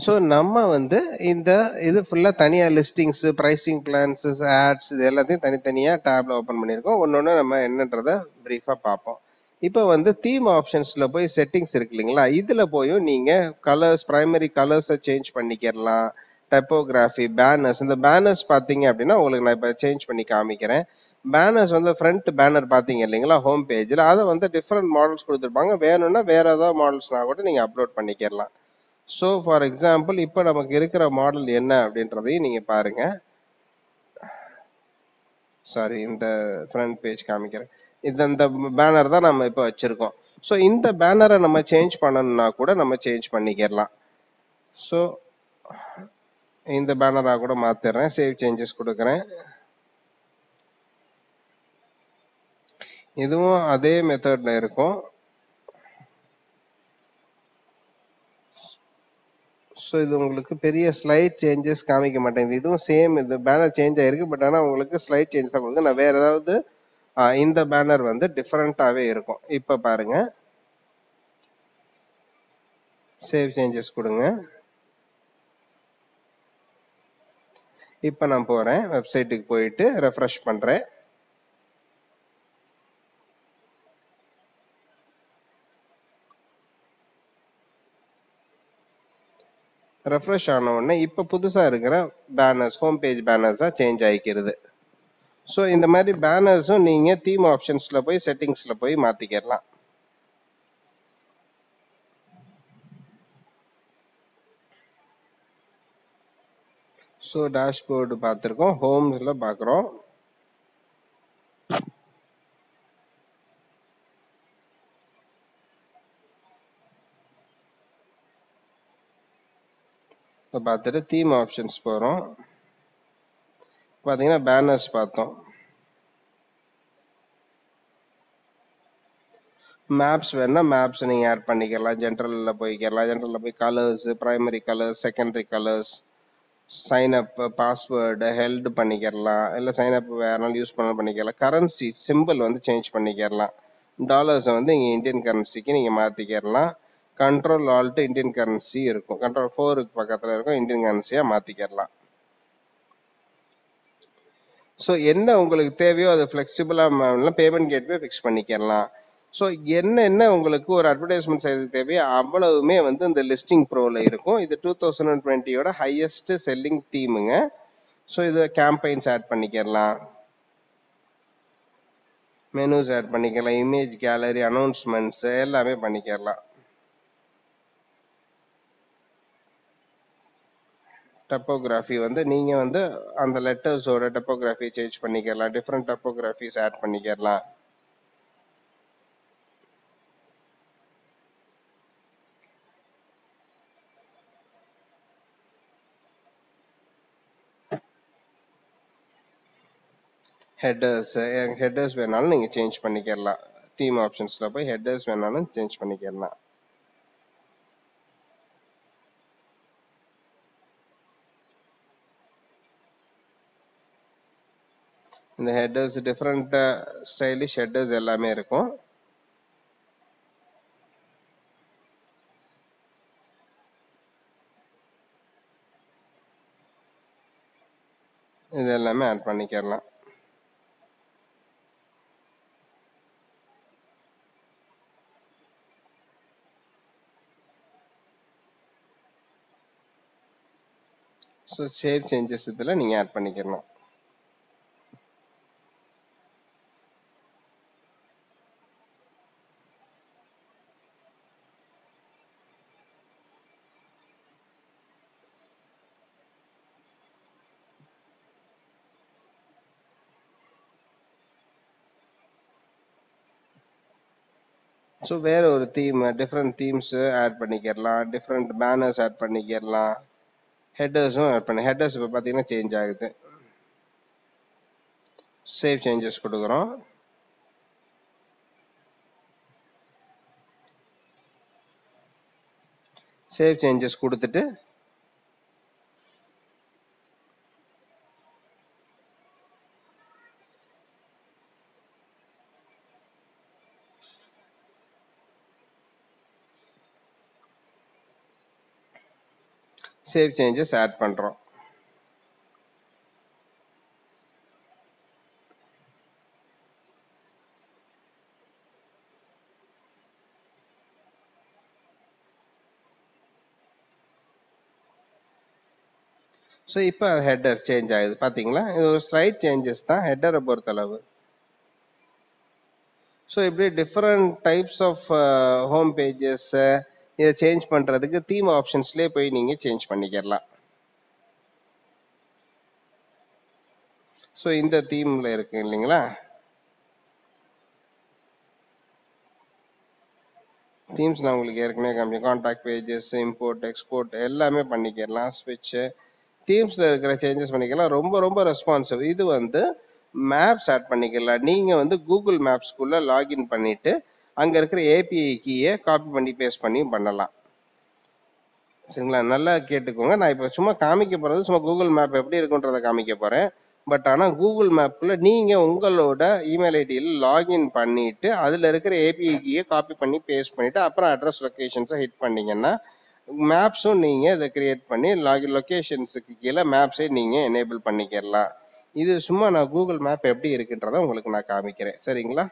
ஸோ நம்ம வந்து இந்த இது ஃபுல்லாக தனியாக லிஸ்டிங்ஸு ப்ரைஸிங் பிளான்ஸு ஆட்ஸ் இது எல்லாத்தையும் தனித்தனியாக டேப்ல ஓப்பன் பண்ணியிருக்கோம். ஒன்று ஒன்று நம்ம என்னன்றதை ப்ரீஃபாக பார்ப்போம். இப்போ வந்து தீம் ஆப்ஷன்ஸில் போய் செட்டிங்ஸ் இருக்கு இல்லைங்களா? இதில் போயும் நீங்கள் கலர்ஸ் ப்ரைமரி கலர்ஸை சேஞ்ச் பண்ணிக்கிறலாம் டெப்போகிராஃபி பேனர்ஸ் இந்த பேனர்ஸ் பார்த்தீங்க அப்படின்னா உங்களுக்கு நான் இப்போ சேஞ்ச் பண்ணி காமிக்கிறேன். பேனர்ஸ் வந்து ஃப்ரண்ட் பேனர் பார்த்தீங்க இல்லைங்களா? ஹோம் பேஜில் அதை வந்து டிஃப்ரெண்ட் மாடல்ஸ் கொடுத்துருப்பாங்க. வேணும்னா வேறு ஏதாவது மாடல்ஸ்னால் கூட நீங்கள் அப்லோட் பண்ணிக்கிறலாம் ஸோ ஃபார் எக்ஸாம்பிள் இப்போ நமக்கு இருக்கிற மாடல் என்ன அப்படின்றதையும் நீங்கள் பாருங்கள் சாரி இந்த ஃப்ரண்ட் பேஜ் காமிக்கிறேன். இந்த இந்த பேனர் தான் நம்ம இப்போ வச்சுருக்கோம். ஸோ இந்த பேனரை நம்ம சேஞ்ச் பண்ணணும்னா கூட நம்ம சேஞ்ச் பண்ணிக்கிறலாம் ஸோ இந்த பேனராக கூட மாற்றிடுறேன் சேவ் சேஞ்சஸ் கொடுக்குறேன். இதுவும் அதே மெத்தடில் இருக்கும். ஸோ இது உங்களுக்கு பெரிய ஸ்லைட் சேஞ்சஸ் காமிக்க மாட்டேங்குது. இதுவும் சேம் இது. பேனர் சேஞ்ச் ஆகிருக்கு பட் ஆனால் உங்களுக்கு ஸ்லைட் சேஞ்ச் தான் கொடுங்க நான் வேறு ஏதாவது இந்த பேனர் வந்து டிஃப்ரெண்ட்டாகவே இருக்கும். இப்போ பாருங்க. சேவ் சேஞ்சஸ் கொடுங்க. இப்போ நான் போகிறேன் வெப்சைட்டுக்கு போயிட்டு ரெஃப்ரெஷ் பண்ணுறேன் ரெஃப்ரெஷ் ஆன உடனே இப்போ புதுசாக இருக்கிற பேனர்ஸ் ஹோம் பேஜ் பேனர்ஸாக சேஞ்ச் ஆகிக்கிறது ஸோ இந்த மாதிரி பேனர்ஸும் நீங்கள் தீம் ஆப்ஷன்ஸில் போய் செட்டிங்ஸில் போய் மாற்றிக்கிடலாம் ஸோ டேஷ்போர்டு பார்த்துருக்கோம் ஹோம்ஸில் பார்க்குறோம். இப்போ பார்த்துட்டு தீம் ஆப்ஷன்ஸ் போகிறோம் பார்த்தீங்கன்னா பேனர்ஸ் பார்த்தோம். மேப்ஸ் வேணால் மேப்ஸ் நீங்கள் ஆட் பண்ணிக்கலாம். ஜென்ரலில் போய்க்கலாம். ஜென்ரலில் போய் colours primary colours secondary colours sign up password held பண்ணிக்கிறலாம் இல்லை சைன் அப் வேறனாலும் யூஸ் பண்ண பண்ணிக்கலாம். கரன்சி சிம்பிள் வந்து சேஞ்ச் பண்ணிக்கிறலாம் டாலர்ஸை வந்து இங்கே இந்தியன் கரன்சிக்கு நீங்கள் மாற்றிக்கிறலாம் கண்ட்ரோல் ஆல்ட்டு இந்தியன் கரன்சி இருக்கும். கண்ட்ரோல் ஃபோருக்கு பக்கத்தில் இருக்கும். இந்தியன் கரன்சியாக மாற்றிக்கிறலாம் ஸோ என்ன உங்களுக்கு தேவையோ அது ஃப்ளெக்சிபிளாக பேமெண்ட் கேட்வே ஃபிக்ஸ் பண்ணிக்கலாம் ஸோ என்ன என்ன உங்களுக்கு ஒரு அட்வர்டைஸ்மெண்ட் செய்யறதுக்கு தேவையோ அவ்வளவுமே வந்து இந்த லிஸ்டிங் ப்ரோவில் இருக்கும். இது டூ தௌசண்ட் டுவெண்ட்டியோட ஹையஸ்ட் செல்லிங் தீமுங்க ஸோ இது கேம்பெயின்ஸ் ஆட் பண்ணிக்கிடலாம். மெனூஸ் ஆட் பண்ணிக்கலாம் இமேஜ் கேலரி அனௌன்ஸ்மெண்ட்ஸ் எல்லாமே பண்ணிக்கிடலாம். டப்போகிராஃபி வந்து நீங்கள் வந்து அந்த லெட்டர்ஸோட டப்போகிராஃபி சேஞ்ச் பண்ணிக்கலாம். டிஃப்ரெண்ட் டப்போகிராஃபிஸ் ஆட் பண்ணிக்கலாம். ஹெட்டர்ஸ் ஹெட்டர்ஸ் வேணாலும் நீங்கள் சேஞ்ச் பண்ணிக்கலாம். தீம் ஆப்ஷன்ஸில் போய் ஹெட்டர்ஸ் வேணாலும் சேஞ்ச் பண்ணிக்கலாம். இந்த ஹெட்டர்ஸ் டிஃப்ரெண்ட்டாக ஸ்டைலிஷ் ஹெட்டர்ஸ் எல்லாமே இருக்கும். இது எல்லாமே ஆட் பண்ணிக்கிறலாம் ஸோ சேவ் சேஞ்சஸ் இதில் நீங்கள் ஆட் பண்ணிக்கிறலாம் ஸோ வேற ஒரு தீம் டிஃப்ரெண்ட் தீம்ஸ் ஆட் பண்ணிக்கிறலாம் டிஃப்ரெண்ட் பேனர்ஸ் ஆட் பண்ணிக்கிறலாம் ஹெட்டர்ஸும் ஆட் பண்ணி ஹெட்டர்ஸ் இப்போ பார்த்தீங்கன்னா சேஞ்ச் ஆகுது. சேவ் சேஞ்சஸ் கொடுக்குறோம். சேவ் சேஞ்சஸ் கொடுத்துட்டு சேவ் சேஞ்சஸ் ஆட் பண்ணுறோம் ஸோ இப்போ ஹெட்டர் சேஞ்ச் ஆகுது. பார்த்தீங்களா இது ஒரு ஸ்லைட் சேஞ்சஸ் தான். ஹெட்டரை பொறுத்தளவு. ஸோ இப்படி different types of home pages இதை சேஞ்ச் பண்ணுறதுக்கு தீம் ஆப்ஷன்ஸ்லேயே போய் நீங்கள் சேஞ்ச் பண்ணிக்கிறலாம் ஸோ இந்த தீமில் இருக்கு இல்லைங்களா? தீம்ஸ் நான் உங்களுக்கு ஏற்கனவே காமி கான்டாக்ட் பேஜஸ் இம்போர்ட் எக்ஸ்போர்ட் எல்லாமே பண்ணிக்கிடலாம் ஸ்விட்சு தீம்ஸில் இருக்கிற சேஞ்சஸ் பண்ணிக்கலாம். ரொம்ப ரொம்ப ரெஸ்பான்சிவ் இது வந்து மேப்ஸ் ஆட் பண்ணிக்கலாம். நீங்கள் வந்து கூகுள் மேப்ஸ்குள்ளே லாகின் பண்ணிவிட்டு அங்கே இருக்கிற ஏபிஐ கீயை காப்பி பண்ணி பேஸ்ட் பண்ணியும் பண்ணலாம். சரிங்களா? நல்லா கேட்டுக்கோங்க. நான் இப்போ சும்மா காமிக்க போகிறது சும்மா கூகுள் மேப் எப்படி இருக்குன்றதை காமிக்க போகிறேன் பட் ஆனால் கூகுள் மேப்பில் நீங்கள் உங்களோட இமெயில் ஐடியில் லாகின் பண்ணிவிட்டு அதில் இருக்கிற ஏபிஐ கீயை காப்பி பண்ணி பேஸ்ட் பண்ணிவிட்டு அப்புறம் அட்ரஸ் லொக்கேஷன்ஸை ஹிட் பண்ணிங்கன்னா மேப்ஸும் நீங்கள் இதை கிரியேட் பண்ணி லாகின் லொக்கேஷன்ஸுக்கு கீழே மேப்ஸே நீங்கள் எனேபிள் பண்ணிக்கிறலாம் இது சும்மா நான் கூகுள் மேப் எப்படி இருக்குன்றதை உங்களுக்கு நான் காமிக்கிறேன். சரிங்களா?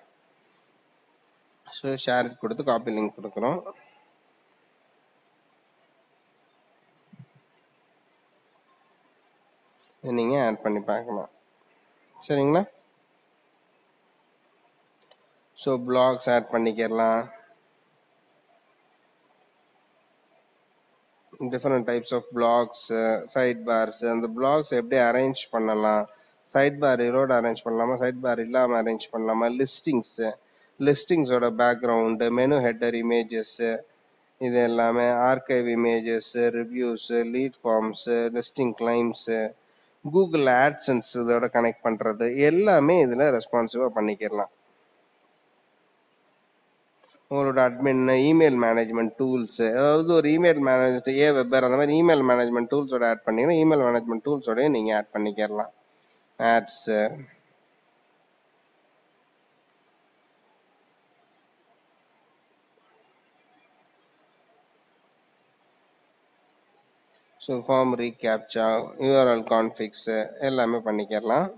ஸோ ஷேர் கொடுத்து காப்பி லிங்க் கொடுக்குறோம். நீங்கள் ஆட் பண்ணி பார்க்கலாம். சரிங்களா? So blocks add பண்ணிக்கிறலாம் different types of blocks side bars அந்த பிளாக்ஸ் எப்படி அரேஞ்ச் பண்ணலாம்? சைட் பார் இதோட அரேஞ்ச் பண்ணலாமா? சைட் பார் இல்லாமல் அரேஞ்ச் பண்ணலாமா? லிஸ்டிங்ஸு லிஸ்டிங்ஸோட பேக்ரவுண்டு மெனு ஹெட்டர் இமேஜஸ்ஸு இது எல்லாமே archive images reviews lead forms listing claims Google AdSense இதோட கனெக்ட் பண்ணுறது எல்லாமே இதில் ரெஸ்பான்சிவாக பண்ணிக்கிறலாம் உங்களோட அட்மின் இமெயில் மேனேஜ்மெண்ட் டூல்ஸ் அதாவது ஒரு இமெயில் மேனேஜ் ஏ வெப்பர் அந்த மாதிரி இமெயில் மேனேஜ்மெண்ட் டூல்ஸோட ஆட் பண்ணிங்கன்னா இமெயில் மேனேஜ்மெண்ட் டூல்ஸோடய நீங்கள் add பண்ணிக்கிறலாம் ads so form recaptcha URL configs எல்லாமே பண்ணிக்கிறலாம்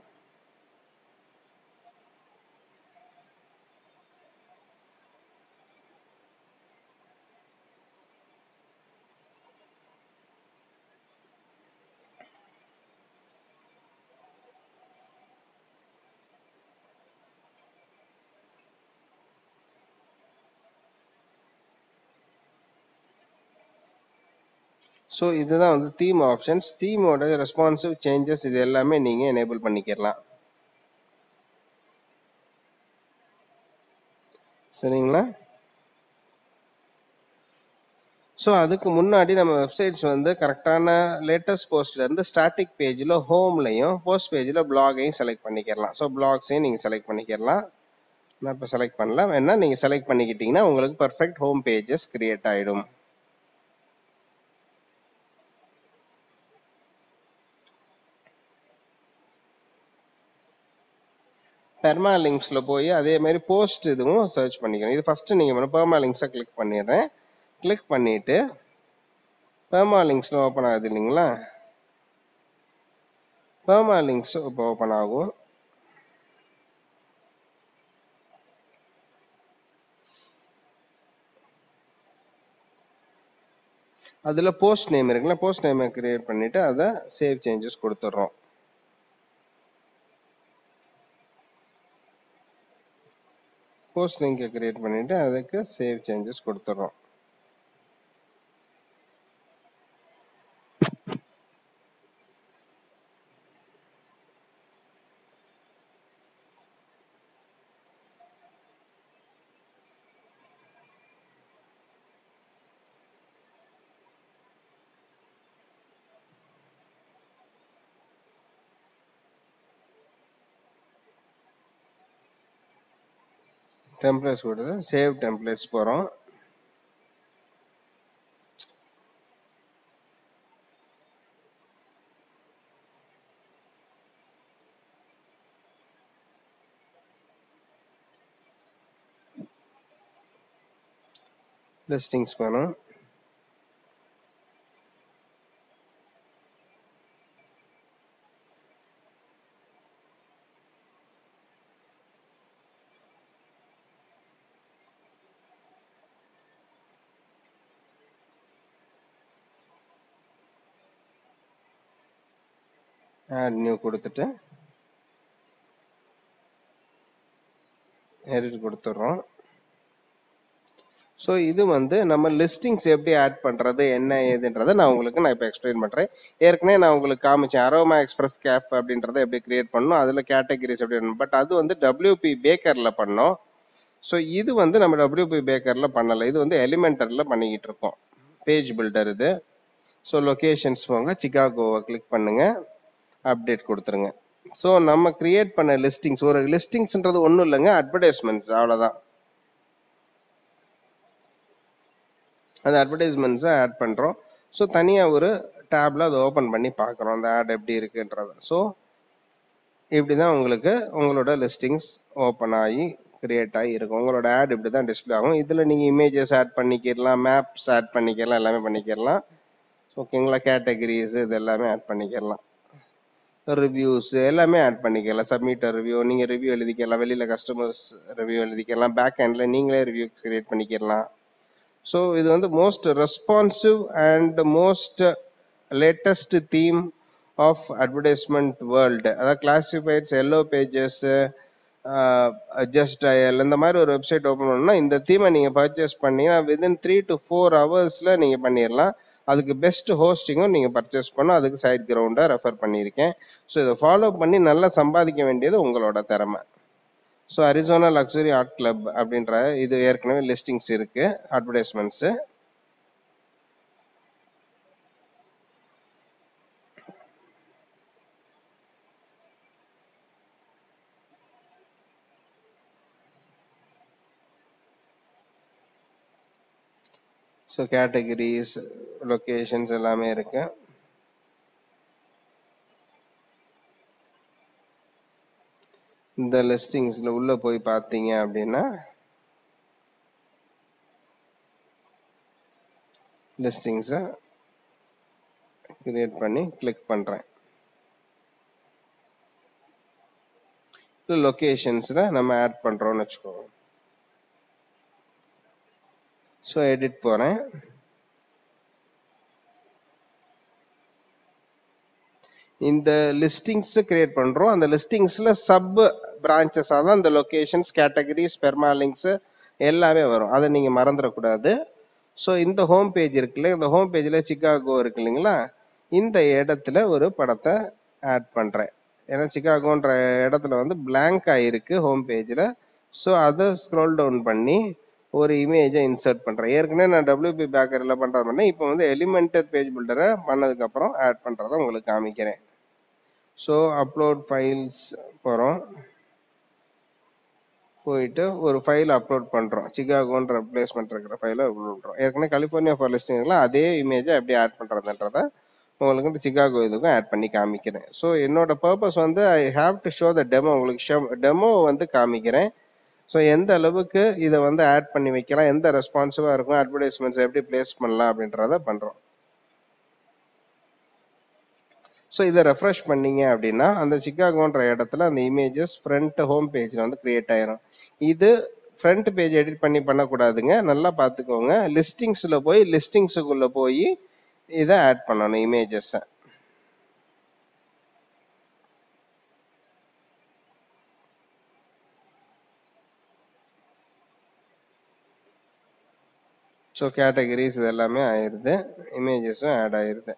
ஸோ இதுதான் வந்து தீம் ஆப்ஷன்ஸ் தீமோட ரெஸ்பான்சிவ் சேஞ்சஸ் இது எல்லாமே நீங்கள் எனேபிள் பண்ணிக்கிறலாம் சரிங்களா? ஸோ அதுக்கு முன்னாடி நம்ம வெப்சைட்ஸ் வந்து கரெக்டான லேட்டஸ்ட் போஸ்ட்லேருந்து ஸ்டாட்டிக் பேஜில் ஹோம்லையும் போஸ்ட் பேஜில் பிளாகையும் செலக்ட் பண்ணிக்கிறலாம் ஸோ பிளாக்ஸையும் நீங்கள் செலக்ட் பண்ணிக்கிறலாம் நான் இப்போ செலக்ட் பண்ணலாம் வேணால் நீங்கள் செலக்ட் பண்ணிக்கிட்டீங்கன்னா உங்களுக்கு பர்ஃபெக்ட் ஹோம் பேஜஸ் கிரியேட் ஆகிடும் பெர்மா லிங்க்ஸ்ல போய் அதே மாதிரி போஸ்ட் இதுவும் சர்ச் பண்ணிக்கணும். இது ஃபர்ஸ்ட் நீங்க பண்ண பெர்மா லிங்க்ஸை கிளிக் பண்ணிடுறேன். கிளிக் பண்ணிட்டு பெர்மா லிங்க்ஸ்ல ஓப்பன் ஆகுது இல்லைங்களா? பெர்மா லிங்க்ஸ் இப்போ ஓப்பன் ஆகும். அதில் போஸ்ட் நேம் இருக்குல்ல போஸ்ட் நேமை கிரியேட் பண்ணிவிட்டு அதை சேவ் சேஞ்சஸ் கொடுத்துட்றோம். போஸ்ட் லிங்கை கிரியேட் பண்ணிவிட்டு அதுக்கு சேவ் சேஞ்சஸ் கொடுத்துட்றோம் டெம்ப்ளேட்ஸ் கொடுத்து சேவ் டெம்ப்ளேட்ஸ் போகிறோம் லிஸ்டிங்ஸ் போகிறோம் ஆட் நியூ கொடுத்துட்டு எடிட் கொடுத்துட்றோம். ஸோ இது வந்து நம்ம லிஸ்டிங்ஸ் எப்படி ஆட் பண்ணுறது என்ன ஏதுன்றதை நான் உங்களுக்கு நான் இப்போ எக்ஸ்பிளைன் பண்ணுறேன் ஏற்கனவே நான் உங்களுக்கு காமிச்சேன் அரோமா எக்ஸ்பிரஸ் கேப் அப்படின்றத எப்படி கிரியேட் பண்ணணும் அதில் கேட்டகரிஸ் எப்படி பட் அது வந்து டபிள்யூபி பேக்கரில் பண்ணோம். ஸோ இது வந்து நம்ம டபிள்யூபி பேக்கரில் பண்ணலை. இது வந்து எலிமெண்டரில் பண்ணிக்கிட்டு இருக்கோம். பேஜ் பில்டர் இது. ஸோ லொக்கேஷன்ஸ் போங்க சிக்காகோவை கிளிக் பண்ணுங்கள் அப்டேட் கொடுத்துருங்க. ஸோ நம்ம கிரியேட் பண்ண லிஸ்டிங்ஸ் ஒரு லிஸ்டிங்ஸ்ன்றது ஒன்றும் இல்லைங்க அட்வர்டைஸ்மெண்ட்ஸ் அவ்வளோதான் அந்த அட்வர்டைஸ்மெண்ட்ஸை ஆட் பண்ணுறோம் ஸோ தனியாக ஒரு டேப்ல அதை ஓப்பன் பண்ணி பார்க்குறோம் அந்த ஆட் எப்படி இருக்குன்றத. ஸோ இப்படி தான் உங்களுக்கு உங்களோட லிஸ்டிங்ஸ் ஓப்பன் ஆகி கிரியேட் ஆகி இருக்கும். உங்களோட ஆட் இப்படி தான் டிஸ்பிளே ஆகும். இதில் நீங்கள் இமேஜஸ் ஆட் பண்ணிக்கிடலாம் மேப்ஸ் ஆட் பண்ணிக்கலாம் எல்லாமே பண்ணிக்கிடலாம் ஓகேங்களா கேட்டகரிஸ் இது எல்லாமே ஆட் பண்ணிக்கிடலாம் ரிவ்யூஸ் எல்லாமே ஆட் பண்ணிக்கலாம். சப்மிட் ரிவ்யூ நீங்கள் ரிவ்யூ எழுதிக்கலாம். வெளியில் கஸ்டமர்ஸ் ரிவ்யூ எழுதிக்கலாம். பேக் ஹேண்டில் நீங்களே ரிவ்யூ கிரியேட் பண்ணிக்கலாம். ஸோ இது வந்து most responsive and most latest theme of advertisement world அதாவது classifieds yellow pages just dial இந்த மாதிரி ஒரு வெப்சைட் ஓப்பன் பண்ணணும்னா இந்த தீமை நீங்கள் பர்ச்சேஸ் பண்ணீங்கன்னா வித்தின் த்ரீ டு ஃபோர் ஹவர்ஸில் நீங்கள் பண்ணிடலாம் அதுக்கு பெஸ்ட் ஹோஸ்டிங்கும் நீங்கள் பர்ச்சேஸ் பண்ணோம் அதுக்கு சைட் கிரவுண்டை ரெஃபர் பண்ணியிருக்கேன். ஸோ இதை ஃபாலோ பண்ணி நல்லா சம்பாதிக்க வேண்டியது உங்களோட திறமை. So Arizona luxury art club அப்படின்ற இது ஏற்கனவே லிஸ்டிங்ஸ் இருக்குது அட்வர்டைஸ்மெண்ட்ஸு ஸோ கேட்டகரிஸ் லொக்கேஷன்ஸ் எல்லாமே இருக்கு. இந்த லிஸ்டிங்ஸில் உள்ளே போய் பார்த்தீங்க அப்படின்னா லிஸ்டிங்ஸை கிரியேட் பண்ணி கிளிக் பண்றேன். தான் நம்ம ஆட் பண்ணுறோன்னு வச்சுக்கோங்க. ஸோ எடிட் போகிறேன் இந்த லிஸ்டிங்ஸ் கிரியேட் பண்ணுறோம் அந்த லிஸ்டிங்ஸில் சப் பிரான்ச்சஸாக தான் இந்த லொக்கேஷன்ஸ் கேட்டகரிஸ் பெர்மாலிங்ஸு எல்லாமே வரும். அதை நீங்கள் மறந்துடக்கூடாது. ஸோ இந்த ஹோம் பேஜ் இருக்குல்ல இந்த ஹோம் பேஜில் சிக்காகோ இருக்கு இல்லைங்களா? இந்த இடத்துல ஒரு படத்தை ஆட் பண்ணுறேன் ஏன்னா சிக்காகோன்ற இடத்துல வந்து பிளாங்க் ஆகிருக்கு ஹோம் பேஜில் ஸோ அதை ஸ்க்ரோல் டவுன் பண்ணி ஒரு இமேஜை இன்சர்ட் பண்ணுறேன் ஏற்கனவே நான் டபிள்யூபி பேக்கரில் பண்ணுறது பண்ணேன் இப்போ வந்து எலிமெண்டட் பேஜ் பில்டரை பண்ணதுக்கப்புறம் ஆட் பண்ணுறதை உங்களுக்கு காமிக்கிறேன். ஸோ அப்லோட் ஃபைல்ஸ் போகிறோம் போயிட்டு ஒரு ஃபைல் அப்லோட் பண்ணுறோம் சிகாகோன்ற ரிப்ளேஸ்மெண்ட் இருக்கிற ஃபைலை அப்லோட் பண்ணுறோம் ஏற்கனவே கலிஃபோர்னியா ஃபார் அதே இமேஜை எப்படி ஆட் பண்ணுறதுன்றத உங்களுக்கு இந்த சிகாகோ இதுக்கும் ஆட் பண்ணி காமிக்கிறேன். ஸோ என்னோட பர்பஸ் வந்து I have to show the demo உங்களுக்கு டெமோ வந்து காமிக்கிறேன். ஸோ எந்த அளவுக்கு இதை வந்து ஆட் பண்ணி வைக்கலாம் எந்த ரெஸ்பான்சிவாக இருக்கும் அட்வர்டைஸ்மெண்ட்ஸ் எப்படி பிளேஸ் பண்ணலாம் அப்படின்றத பண்ணுறோம் ஸோ இதை ரெஃப்ரெஷ் பண்ணீங்க அப்படின்னா அந்த சிக்காகோன்ற இடத்துல அந்த இமேஜஸ் ஃப்ரண்ட் ஹோம் பேஜில் வந்து கிரியேட் ஆயிரும். இது ஃப்ரண்ட் பேஜ் எடிட் பண்ணி பண்ணக்கூடாதுங்க. நல்லா பார்த்துக்கோங்க. லிஸ்டிங்ஸில் போய் லிஸ்டிங்ஸுக்குள்ளே போய் இதை ஆட் பண்ணணும் இமேஜஸை ஸோ கேட்டகரிஸ் இது எல்லாமே ஆயிடுது இமேஜஸும் ஆட் ஆயிடுது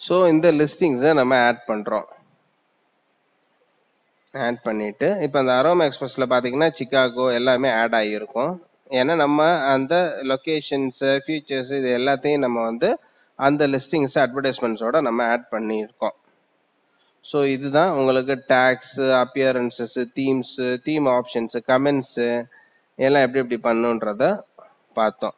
ஸோ இந்த லிஸ்டிங்ஸை நம்ம ஆட் பண்ணுறோம் ஆட் பண்ணிவிட்டு இப்போ அந்த அரோமா எக்ஸ்பிரஸில் பார்த்தீங்கன்னா சிக்காகோ எல்லாமே ஆட் ஆகியிருக்கும் ஏன்னா நம்ம அந்த லொக்கேஷன்ஸு ஃபீச்சர்ஸ் இது எல்லாத்தையும் நம்ம வந்து அந்த லிஸ்டிங்ஸ் அட்வர்டைஸ்மெண்ட்ஸோட நம்ம ஆட் பண்ணியிருக்கோம். ஸோ இதுதான் உங்களுக்கு tags appearances themes theme options comments எல்லாம் எப்படி எப்படி பண்ணுன்றத பார்த்தோம்.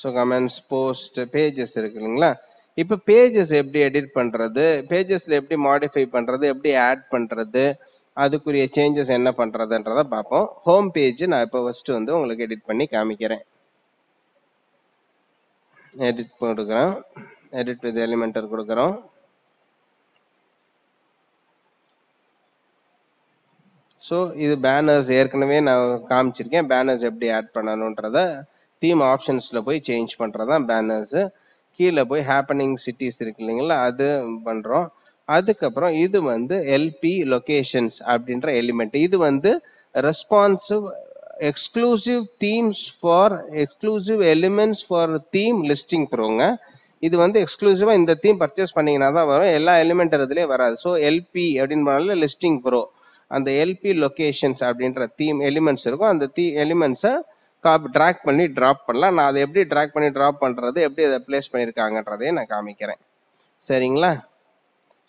ஸோ கமெண்ட்ஸ் போஸ்ட் பேஜஸ் இருக்கு இல்லைங்களா? இப்போ பேஜஸ் எப்படி எடிட் பண்ணுறது பேஜஸில் எப்படி மாடிஃபை பண்ணுறது எப்படி ஆட் பண்ணுறது அதுக்குரிய சேஞ்சஸ் என்ன பண்ணுறதுன்றதை பார்ப்போம். ஹோம் பேஜ் நான் இப்போ ஃபஸ்ட்டு வந்து உங்களுக்கு எடிட் பண்ணி காமிக்கிறேன். எடிட் கொடுக்குறோம் எடிட் வித் எலிமெண்டர் கொடுக்குறோம். ஸோ இது பேனர்ஸ் ஏற்கனவே நான் காமிச்சிருக்கேன். பேனர்ஸ் எப்படி ஆட் பண்ணணுன்றத தீம் ஆப்ஷன்ஸில் போய் சேஞ்ச் பண்ணுறது தான் பேனர்ஸு கீழே போய் ஹேப்பனிங் சிட்டிஸ் இருக்கு இல்லைங்களா அது பண்ணுறோம் அதுக்கப்புறம் இது வந்து எல்பி லொகேஷன்ஸ் அப்படின்ற எலிமெண்ட் இது வந்து responsive exclusive themes for exclusive elements for theme listing ப்ரோங்க இது வந்து எக்ஸ்க்ளூசிவாக இந்த தீம் பர்ச்சேஸ் பண்ணீங்கன்னா தான் வரும். எல்லா எலிமெண்ட் இதுலேயே வராது. ஸோ எல்பி அப்படின்னு பண்ணாலும் லிஸ்டிங் ப்ரோ அந்த எல்பி லொக்கேஷன்ஸ் அப்படின்ற தீம் எலிமெண்ட்ஸ் இருக்கும். அந்த தீ எலிமெண்ட்ஸை காப்பி ட்ராக் பண்ணி ட்ராப் பண்ணலாம். நான் அதை எப்படி ட்ராக் பண்ணி ட்ராப் பண்ணுறது எப்படி அதை ப்ளேஸ் பண்ணியிருக்காங்கன்றதையும் நான் காமிக்கிறேன். சரிங்களா?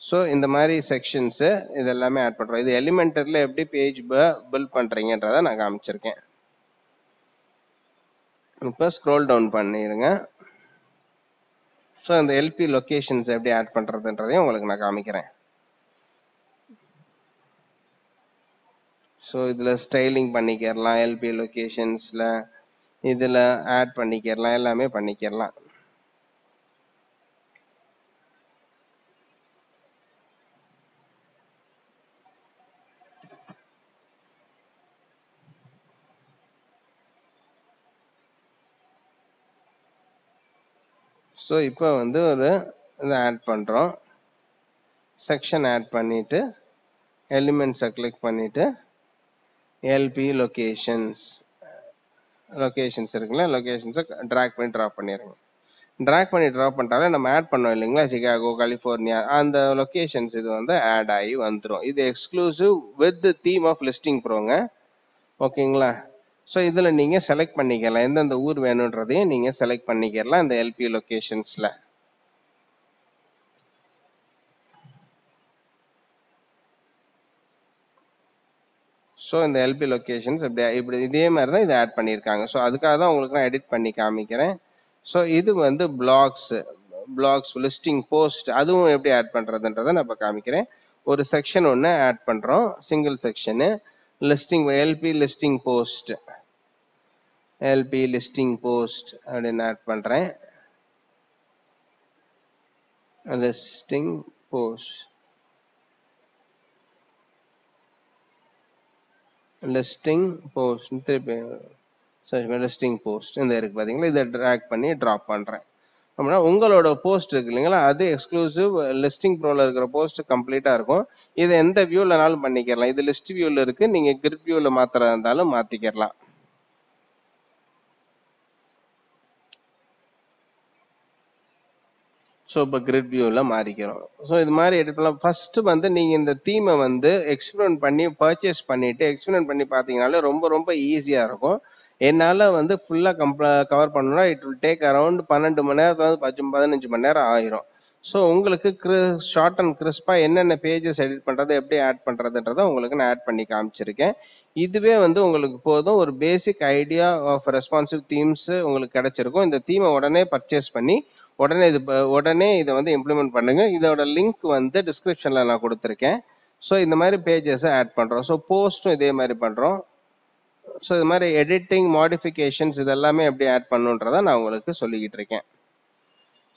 ஸோ இந்த மாதிரி செக்ஷன்ஸு இது எல்லாமே ஆட் பண்ணுறோம் இது எலிமெண்டரில் எப்படி பேஜ் பில்ட் பண்ணுறீங்கன்றதை நான் காமிச்சிருக்கேன். இப்போ ஸ்க்ரோல் டவுன் பண்ணிடுங்க ஸோ இந்த எல்பி லொக்கேஷன்ஸ் எப்படி ஆட் பண்ணுறதுன்றதையும் உங்களுக்கு நான் காமிக்கிறேன். ஸோ இதில் ஸ்டைலிங் பண்ணிக்கிறலாம் எல்பி லொக்கேஷன்ஸில் இதில் ஆட் பண்ணிக்கிறலாம் எல்லாமே பண்ணிக்கிறலாம் ஸோ இப்போ வந்து ஒரு இதை ஆட் பண்ணுறோம் செக்ஷன் ஆட் பண்ணிவிட்டு எலிமெண்ட்ஸை கிளிக் பண்ணிவிட்டு எல்பி லொக்கேஷன்ஸ் லொக்கேஷன்ஸ் இருக்குல்ல லொக்கேஷன்ஸை ட்ராக் பண்ணி ட்ராப் பண்ணிடுங்க ட்ராக் பண்ணி ட்ராப் பண்ணிட்டாலே நம்ம ஆட் பண்ணோம் இல்லைங்களா? சிகாகோ கலிஃபோர்னியா அந்த லொக்கேஷன்ஸ் இது வந்து ஆட் ஆகி வந்துடும் இது exclusive with theme of listing ப்ரோங்க. ஓகேங்களா? ஸோ இதில் நீங்கள் செலக்ட் பண்ணிக்கலாம். எந்தெந்த ஊர் வேணுன்றதையும் நீங்கள் செலக்ட் பண்ணிக்கலாம். இந்த எல்பி லொக்கேஷன்ஸில் ஸோ இந்த எல்பி லொக்கேஷன்ஸ் இப்படி இப்படி இதே மாதிரி தான் இதை ஆட் பண்ணியிருக்காங்க. ஸோ அதுக்காக தான் உங்களுக்கு நான் எடிட் பண்ணி காமிக்கிறேன். ஸோ இது வந்து பிளாக்ஸ் பிளாக்ஸ் லிஸ்டிங் போஸ்ட் அதுவும் எப்படி ஆட் பண்ணுறதுன்றதை நான் இப்போ காமிக்கிறேன். ஒரு செக்ஷன் ஒன்று ஆட் பண்ணுறோம் single section listing LP listing post LP listing post அப்படின்னு ஆட் பண்ணுறேன் லிஸ்டிங் போஸ்ட் லிஸ்டிங் போஸ்ட் திருப்பி சர்ச் லிஸ்டிங் போஸ்ட் இந்த இருக்குது பார்த்தீங்களா இதை ட்ராக் பண்ணி ட்ராப் பண்ணுறேன் அப்படின்னா உங்களோட போஸ்ட் இருக்கு இல்லைங்களா? அது எக்ஸ்க்ளூசிவ் லிஸ்டிங் ப்ரோவில் இருக்கிற போஸ்ட் கம்ப்ளீட்டாக இருக்கும். இதை எந்த வியூலனாலும் பண்ணிக்கிறலாம் இது லிஸ்ட் வியூவில் இருக்குது நீங்கள் கிரிட் வியூவில் மாற்றுறதா இருந்தாலும் மாற்றிக்கிறலாம் ஸோ இப்போ கிரிட் வியூவில் மாறிக்கிறோம். ஸோ இது மாதிரி எடுக்கலாம். பண்ணலாம் ஃபர்ஸ்ட் வந்து நீங்கள் இந்த தீமை வந்து எக்ஸ்பிரிமெண்ட் பண்ணி பர்ச்சேஸ் பண்ணிவிட்டு எக்ஸ்பிரிமெண்ட் பண்ணி பார்த்தீங்கனாலே ரொம்ப ரொம்ப ஈஸியாக இருக்கும். என்னால் வந்து ஃபுல்லாக கம்ப்ள கவர் பண்ணணும்னா இட் வில் டேக் அரௌண்ட் பன்னெண்டு மணி நேரத்தில் பத்து பதினஞ்சு மணி நேரம் ஆயிரும். ஸோ உங்களுக்கு ஷார்ட் அண்ட் கிறிஸ்பாக என்னென்ன பேஜஸ் எடிட் பண்ணுறது எப்படி ஆட் பண்ணுறதுன்றதை உங்களுக்கு நான் ஆட் பண்ணி காமிச்சிருக்கேன். இதுவே வந்து உங்களுக்கு போதும். ஒரு basic idea of responsive themes உங்களுக்கு கிடைச்சிருக்கும். இந்த தீமை உடனே பர்ச்சேஸ் பண்ணி உடனே இது உடனே இதை வந்து இம்ப்ளிமெண்ட் பண்ணுங்க. இதோட லிங்க் வந்து டிஸ்கிரிப்ஷனில் நான் கொடுத்துருக்கேன். ஸோ இந்த மாதிரி பேஜஸை ஆட் பண்ணுறோம் ஸோ போஸ்ட்டும் இதே மாதிரி பண்ணுறோம் ஸோ இது மாதிரி எடிட்டிங் மாடிஃபிகேஷன்ஸ் இதெல்லாமே எப்படி ஆட் பண்ணுன்றதை நான் உங்களுக்கு சொல்லிக்கிட்டு இருக்கேன்.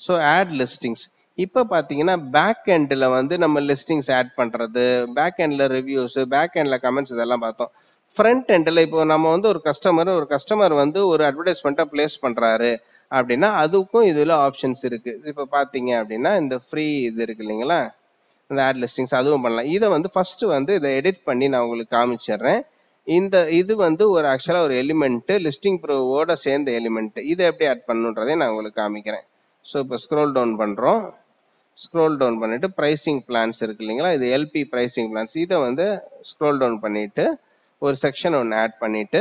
ஸோ ஆட் லிஸ்டிங்ஸ் இப்போ பார்த்தீங்கன்னா பேக் எண்டில் வந்து நம்ம லிஸ்டிங்ஸ் ஆட் பண்ணுறது பேக் எண்டில் ரிவ்யூஸ் பேக் எண்டில் கமெண்ட்ஸ் இதெல்லாம் பார்த்தோம். ஃப்ரண்ட் எண்டில் இப்போ நம்ம வந்து ஒரு கஸ்டமர் ஒரு கஸ்டமர் வந்து ஒரு அட்வர்டைஸ்மெண்ட்டை ப்ளேஸ் பண்ணுறாரு அப்படின்னா அதுக்கும் இதில் ஆப்ஷன்ஸ் இருக்குது இப்போ பார்த்தீங்க அப்படின்னா இந்த ஃப்ரீ இது இருக்கு இல்லைங்களா? இந்த ஆட் லிஸ்டிங்ஸ் அதுவும் பண்ணலாம். இதை வந்து ஃபஸ்ட்டு வந்து இதை எடிட் பண்ணி நான் உங்களுக்கு காமிச்சிடுறேன். இந்த இது வந்து ஒரு ஆக்சுவலாக ஒரு எலிமெண்ட்டு லிஸ்டிங் ப்ரோவோட சேர்ந்த எலிமெண்ட்டு இதை எப்படி ஆட் பண்ணுன்றதை நான் உங்களுக்கு காமிக்கிறேன். ஸோ இப்போ ஸ்க்ரோல் டவுன் பண்ணுறோம் ஸ்க்ரோல் டவுன் பண்ணிவிட்டு ப்ரைசிங் பிளான்ஸ் இருக்கு இல்லைங்களா? இது எல்பி ப்ரைசிங் பிளான்ஸ் இதை வந்து ஸ்க்ரோல் டவுன் பண்ணிவிட்டு ஒரு செக்ஷன் ஒன்று ஆட் பண்ணிவிட்டு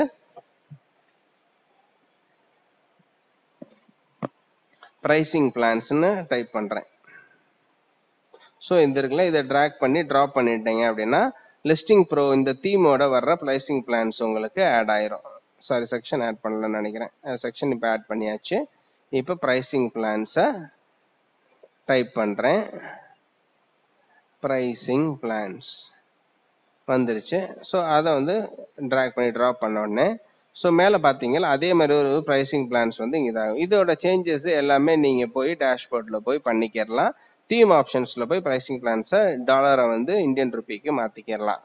ப்ரைஸிங் பிளான்ஸ்னு டைப் பண்ணுறேன் ஸோ இந்த இருக்குல்ல இதை ட்ராக் பண்ணி ட்ராப் பண்ணிட்டீங்க அப்படின்னா லிஸ்டிங் ப்ரோ இந்த தீமோட வர்ற ப்ரைஸிங் பிளான்ஸ் உங்களுக்கு ஆட் ஆயிரும். சாரி செக்ஷன் ஆட் பண்ணலன்னு நினைக்கிறேன். செக்ஷன் இப்போ ஆட் பண்ணியாச்சு. இப்போ ப்ரைஸிங் பிளான்ஸை டைப் பண்ணுறேன் ப்ரைஸிங் பிளான்ஸ் வந்துருச்சு. ஸோ அதை வந்து ட்ராக் பண்ணி ட்ராப் பண்ண உடனே ஸோ மேலே பார்த்தீங்கன்னா அதே மாதிரி ஒரு ப்ரைசிங் பிளான்ஸ் வந்து இங்கே இதாகும். இதோட சேஞ்சஸ் எல்லாமே நீங்கள் போய் டேஷ்போர்டில் போய் பண்ணிக்கிறலாம் தீம் ஆப்ஷன்ஸில் போய் ப்ரைஸிங் பிளான்ஸை டாலரை வந்து இந்தியன் ருபிக்கு மாற்றிக்கிறலாம்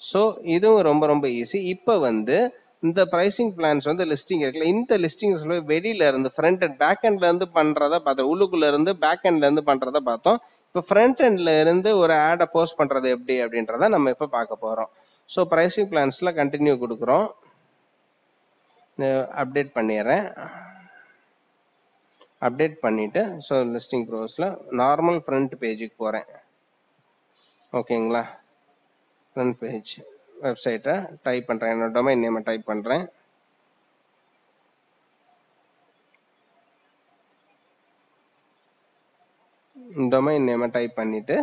ஸோ இதுவும் ரொம்ப ரொம்ப ஈஸி இப்போ வந்து இந்த ப்ரைஸிங் பிளான்ஸ் வந்து லிஸ்டிங் இருக்குல்ல இந்த லிஸ்டிங்ஸ் வெளியில இருந்து ஃப்ரண்ட் அண்ட் பேக் எண்ட்ல இருந்து பண்றத பார்த்தோம். உள்ளுக்குள்ள இருந்து பேக் எண்ட்ல இருந்து பண்றத பார்த்தோம். இப்போ ஃப்ரண்ட் எண்ட்ல இருந்து ஒரு ஆடை போஸ்ட் பண்றது எப்படி அப்படின்றத நம்ம இப்போ பார்க்க போறோம். ஸோ ப்ரைஸிங் பிளான்ஸ்ல கண்டினியூ கொடுக்குறோம். அப்டேட் பண்ணிடுறேன். அப்டேட் பண்ணிவிட்டு ஸோ லிஸ்டிங் ப்ரோஸில் நார்மல் ஃப்ரண்ட் பேஜுக்கு போகிறேன் ஓகேங்களா ஃப்ரண்ட் பேஜ் வெப்சைட்டை டைப் பண்ணுறேன் என்னோட டொமைன் நேமை டைப் பண்ணுறேன் டொமைன் நேமை டைப் பண்ணிவிட்டு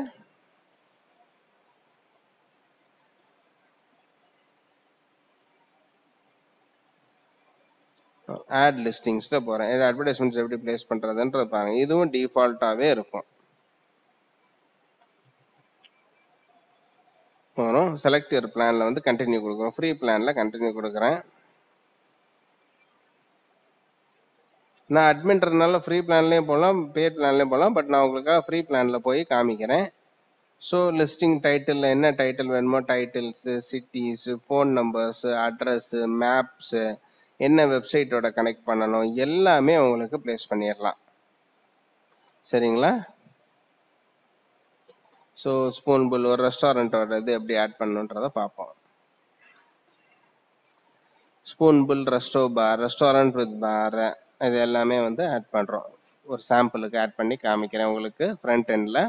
ஆட் லிஸ்டிங்ஸில் போகிறேன் இது அட்வர்டைஸ்மெண்ட்ஸ் எப்படி ப்ளேஸ் பண்ணுறதுன்றது பாருங்க. இதுவும் டிஃபால்ட்டாகவே இருக்கும். வரும். செலக்ட் யுவர் பிளானில் வந்து கண்டினியூ கொடுக்குறோம். ஃப்ரீ பிளானில் கண்டினியூ கொடுக்குறேன். நான் அட்மின்றதுனால ஃப்ரீ பிளான்லேயும் போகலாம் பேட் பிளான்லேயும் போகலாம் பட் நான் உங்களுக்காக ஃப்ரீ பிளானில் போய் காமிக்கிறேன். ஸோ லிஸ்டிங் டைட்டில் என்ன டைட்டில் வேணுமோ titles cities phone numbers address maps என்ன வெப்சைட்டோட கனெக்ட் பண்ணணும் எல்லாமே உங்களுக்கு ப்ளேஸ் பண்ணிடலாம் சரிங்களா? ஸோ ஸ்பூன் புல் ஒரு ரெஸ்டாரண்ட்டோட இது எப்படி ஆட் பண்ணுன்றதை பார்ப்போம். Spoonful resto bar restaurant with bar இது எல்லாமே வந்து ஆட் பண்ணுறோம் ஒரு சாம்பிளுக்கு ஆட் பண்ணி காமிக்கிறேன். உங்களுக்கு ஃப்ரண்ட் எண்டில்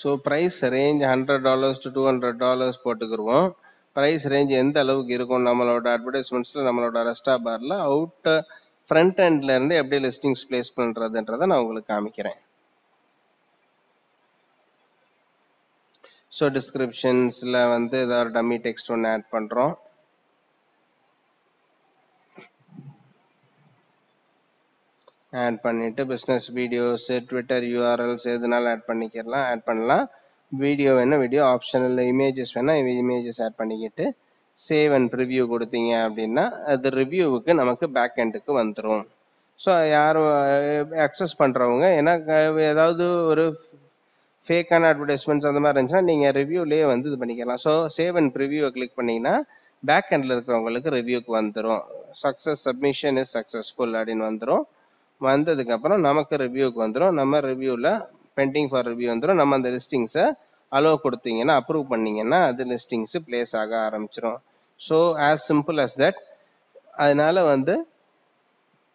so price range hundred dollars to two hundred dollars போட்டுக்கிருவோம். Price range எந்த அளவுக்கு இருக்கும்? நம்மளோட அட்வர்டைஸ்மெண்ட்ஸில் நம்மளோட ரெஸ்டா பாரில் அவுட் ஃப்ரண்ட் எண்ட்ல இருந்து எப்படி லிஸ்டிங்ஸ் ப்ளேஸ் பண்ணுறதுன்றதை நான் உங்களுக்கு காமிக்கிறேன். ஸோ டிஸ்கிரிப்ஷன்ஸில் வந்து ஏதாவது டம்மி டெக்ஸ்ட் ஒன்று ஆட் பண்ணுறோம் ஆட் பண்ணிவிட்டு பிஸ்னஸ் வீடியோஸ் ட்விட்டர் யூஆர்எல்ஸ் எதுனாலும் ஆட் பண்ணிக்கலாம் ஆட் பண்ணலாம். வீடியோ வேணால் வீடியோ ஆப்ஷனல் இமேஜஸ் வேணால் இமேஜஸ் ஆட் பண்ணிக்கிட்டு சேவ் அண்ட் ரிவ்யூ கொடுத்தீங்க அப்படின்னா அது ரிவ்யூவுக்கு நமக்கு பேக் எண்டுக்கு வந்துடும் ஸோ யார் அக்சஸ் பண்ணுறவங்க ஏன்னா ஏதாவது ஒரு ஃபேக்கான அட்வர்டைஸ்மெண்ட்ஸ் அந்த மாதிரி இருந்துச்சுன்னா நீங்கள் ரிவ்யூலேயே வந்து இது பண்ணிக்கலாம். ஸோ சேவ் அண்ட் ரிவ்யூவை கிளிக் பண்ணிங்கன்னா பேக் எண்டில் இருக்கிறவங்களுக்கு ரிவ்யூக்கு வந்துடும் சக்ஸஸ் சப்மிஷன் இஸ் சக்ஸஸ்ஃபுல் அப்படின்னு வந்துடும் வந்ததுக்கப்புறம் நமக்கு ரிவ்யூக்கு வந்துடும் நம்ம ரிவ்யூவில் பெண்டிங் ஃபார் ரிவ்யூ வந்துடும் நம்ம அந்த லிஸ்டிங்ஸை அலோ கொடுத்தீங்கன்னா அப்ரூவ் பண்ணீங்கன்னா அது லிஸ்டிங்ஸ் பிளேஸ் ஆக ஆரம்பிச்சிடும் so as simple as that அதனால வந்து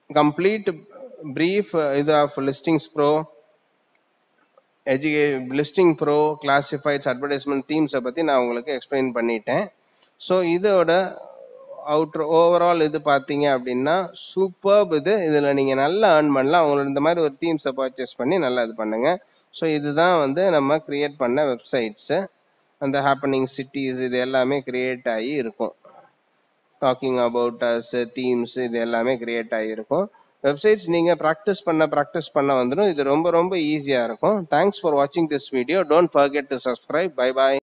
கம்ப்ளீட் பிரீஃப் இது ஆஃப் லிஸ்டிங்ஸ் ப்ரோ எஜுகே லிஸ்டிங் ப்ரோ கிளாசிஃபைட்ஸ் அட்வர்டைஸ்மெண்ட் தீம்ஸை பற்றி நான் உங்களுக்கு எக்ஸ்பிளைன் பண்ணிட்டேன். ஸோ இதோட அவுட்ரு ஓவரால் இது பார்த்தீங்க அப்படின்னா சூப்பர்ப் இது. இதில் நீங்கள் நல்லா ஏர்ன் பண்ணலாம். அவங்களோட இந்த மாதிரி ஒரு தீம்ஸை பர்ச்சேஸ் பண்ணி நல்லா இது பண்ணுங்கள் ஸோ இதுதான் வந்து நம்ம கிரியேட் பண்ண வெப்சைட்ஸு அந்த ஹேப்பனிங் சிட்டிஸ் இது எல்லாமே கிரியேட் ஆகி இருக்கும். டாக்கிங் அபவுட் அஸ் தீம்ஸ் இது எல்லாமே கிரியேட் ஆகியிருக்கும் வெப்சைட்ஸ் நீங்கள் ப்ராக்டிஸ் பண்ண ப்ராக்டிஸ் பண்ண வந்துடும் இது ரொம்ப ரொம்ப ஈஸியாக இருக்கும். தேங்க்ஸ் ஃபார் வாட்சிங் this video don't forget to subscribe bye bye